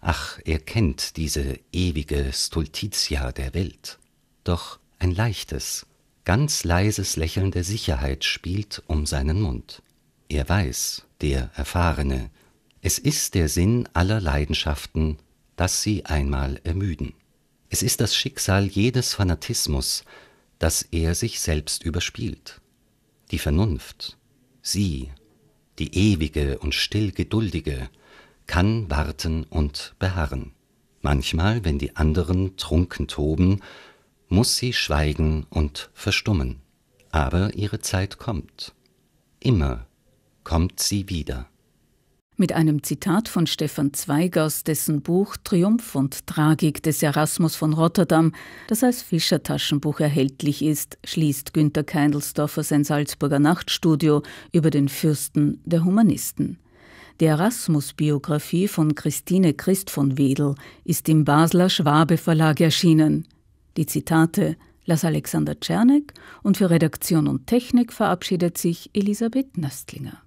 Ach, er kennt diese ewige Stultitia der Welt. Doch ein leichtes, ganz leises Lächeln der Sicherheit spielt um seinen Mund. Er weiß, der Erfahrene, es ist der Sinn aller Leidenschaften, dass sie einmal ermüden. Es ist das Schicksal jedes Fanatismus, dass er sich selbst überspielt. Die Vernunft, sie, die ewige und still geduldige, kann warten und beharren. Manchmal, wenn die anderen trunken toben, muss sie schweigen und verstummen. Aber ihre Zeit kommt. Immer kommt sie wieder. Mit einem Zitat von Stefan Zweig aus dessen Buch Triumph und Tragik des Erasmus von Rotterdam, das als Fischer-Taschenbuch erhältlich ist, schließt Günter Keindelsdorfer sein Salzburger Nachtstudio über den Fürsten der Humanisten. Die Erasmus-Biografie von Christine Christ von Wedel ist im Basler Schwabe Verlag erschienen. Die Zitate las Alexander Czernek und für Redaktion und Technik verabschiedet sich Elisabeth Nöstlinger.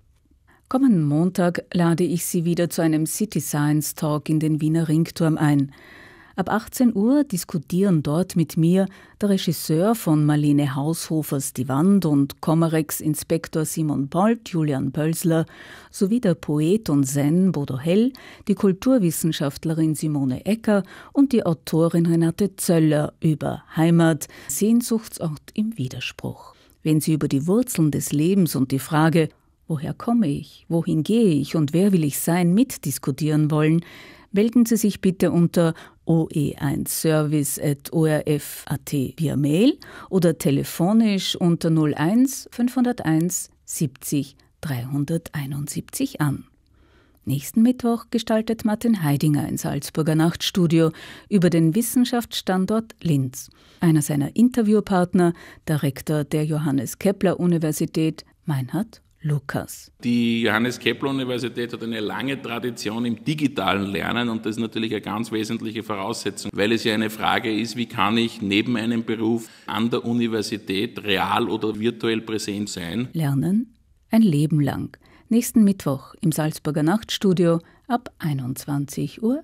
Kommenden Montag lade ich Sie wieder zu einem City Science Talk in den Wiener Ringturm ein. Ab 18 Uhr diskutieren dort mit mir der Regisseur von Marlene Haushofers Die Wand und Comerex Inspektor Simon Bolt, Julian Bölsler, sowie der Poet und Zen Bodo Hell, die Kulturwissenschaftlerin Simone Ecker und die Autorin Renate Zöller über Heimat, Sehnsuchtsort im Widerspruch. Wenn Sie über die Wurzeln des Lebens und die Frage, woher komme ich, wohin gehe ich und wer will ich sein, mitdiskutieren wollen, melden Sie sich bitte unter oe1service.orf.at via Mail oder telefonisch unter 01 501 70 371 an. Nächsten Mittwoch gestaltet Martin Heidinger ein Salzburger Nachtstudio über den Wissenschaftsstandort Linz. Einer seiner Interviewpartner, der Rektor der Johannes Kepler Universität, Meinhard Lukas. Die Johannes Kepler Universität hat eine lange Tradition im digitalen Lernen und das ist natürlich eine ganz wesentliche Voraussetzung, weil es ja eine Frage ist, wie kann ich neben einem Beruf an der Universität real oder virtuell präsent sein. Lernen ein Leben lang. Nächsten Mittwoch im Salzburger Nachtstudio ab 21.01 Uhr.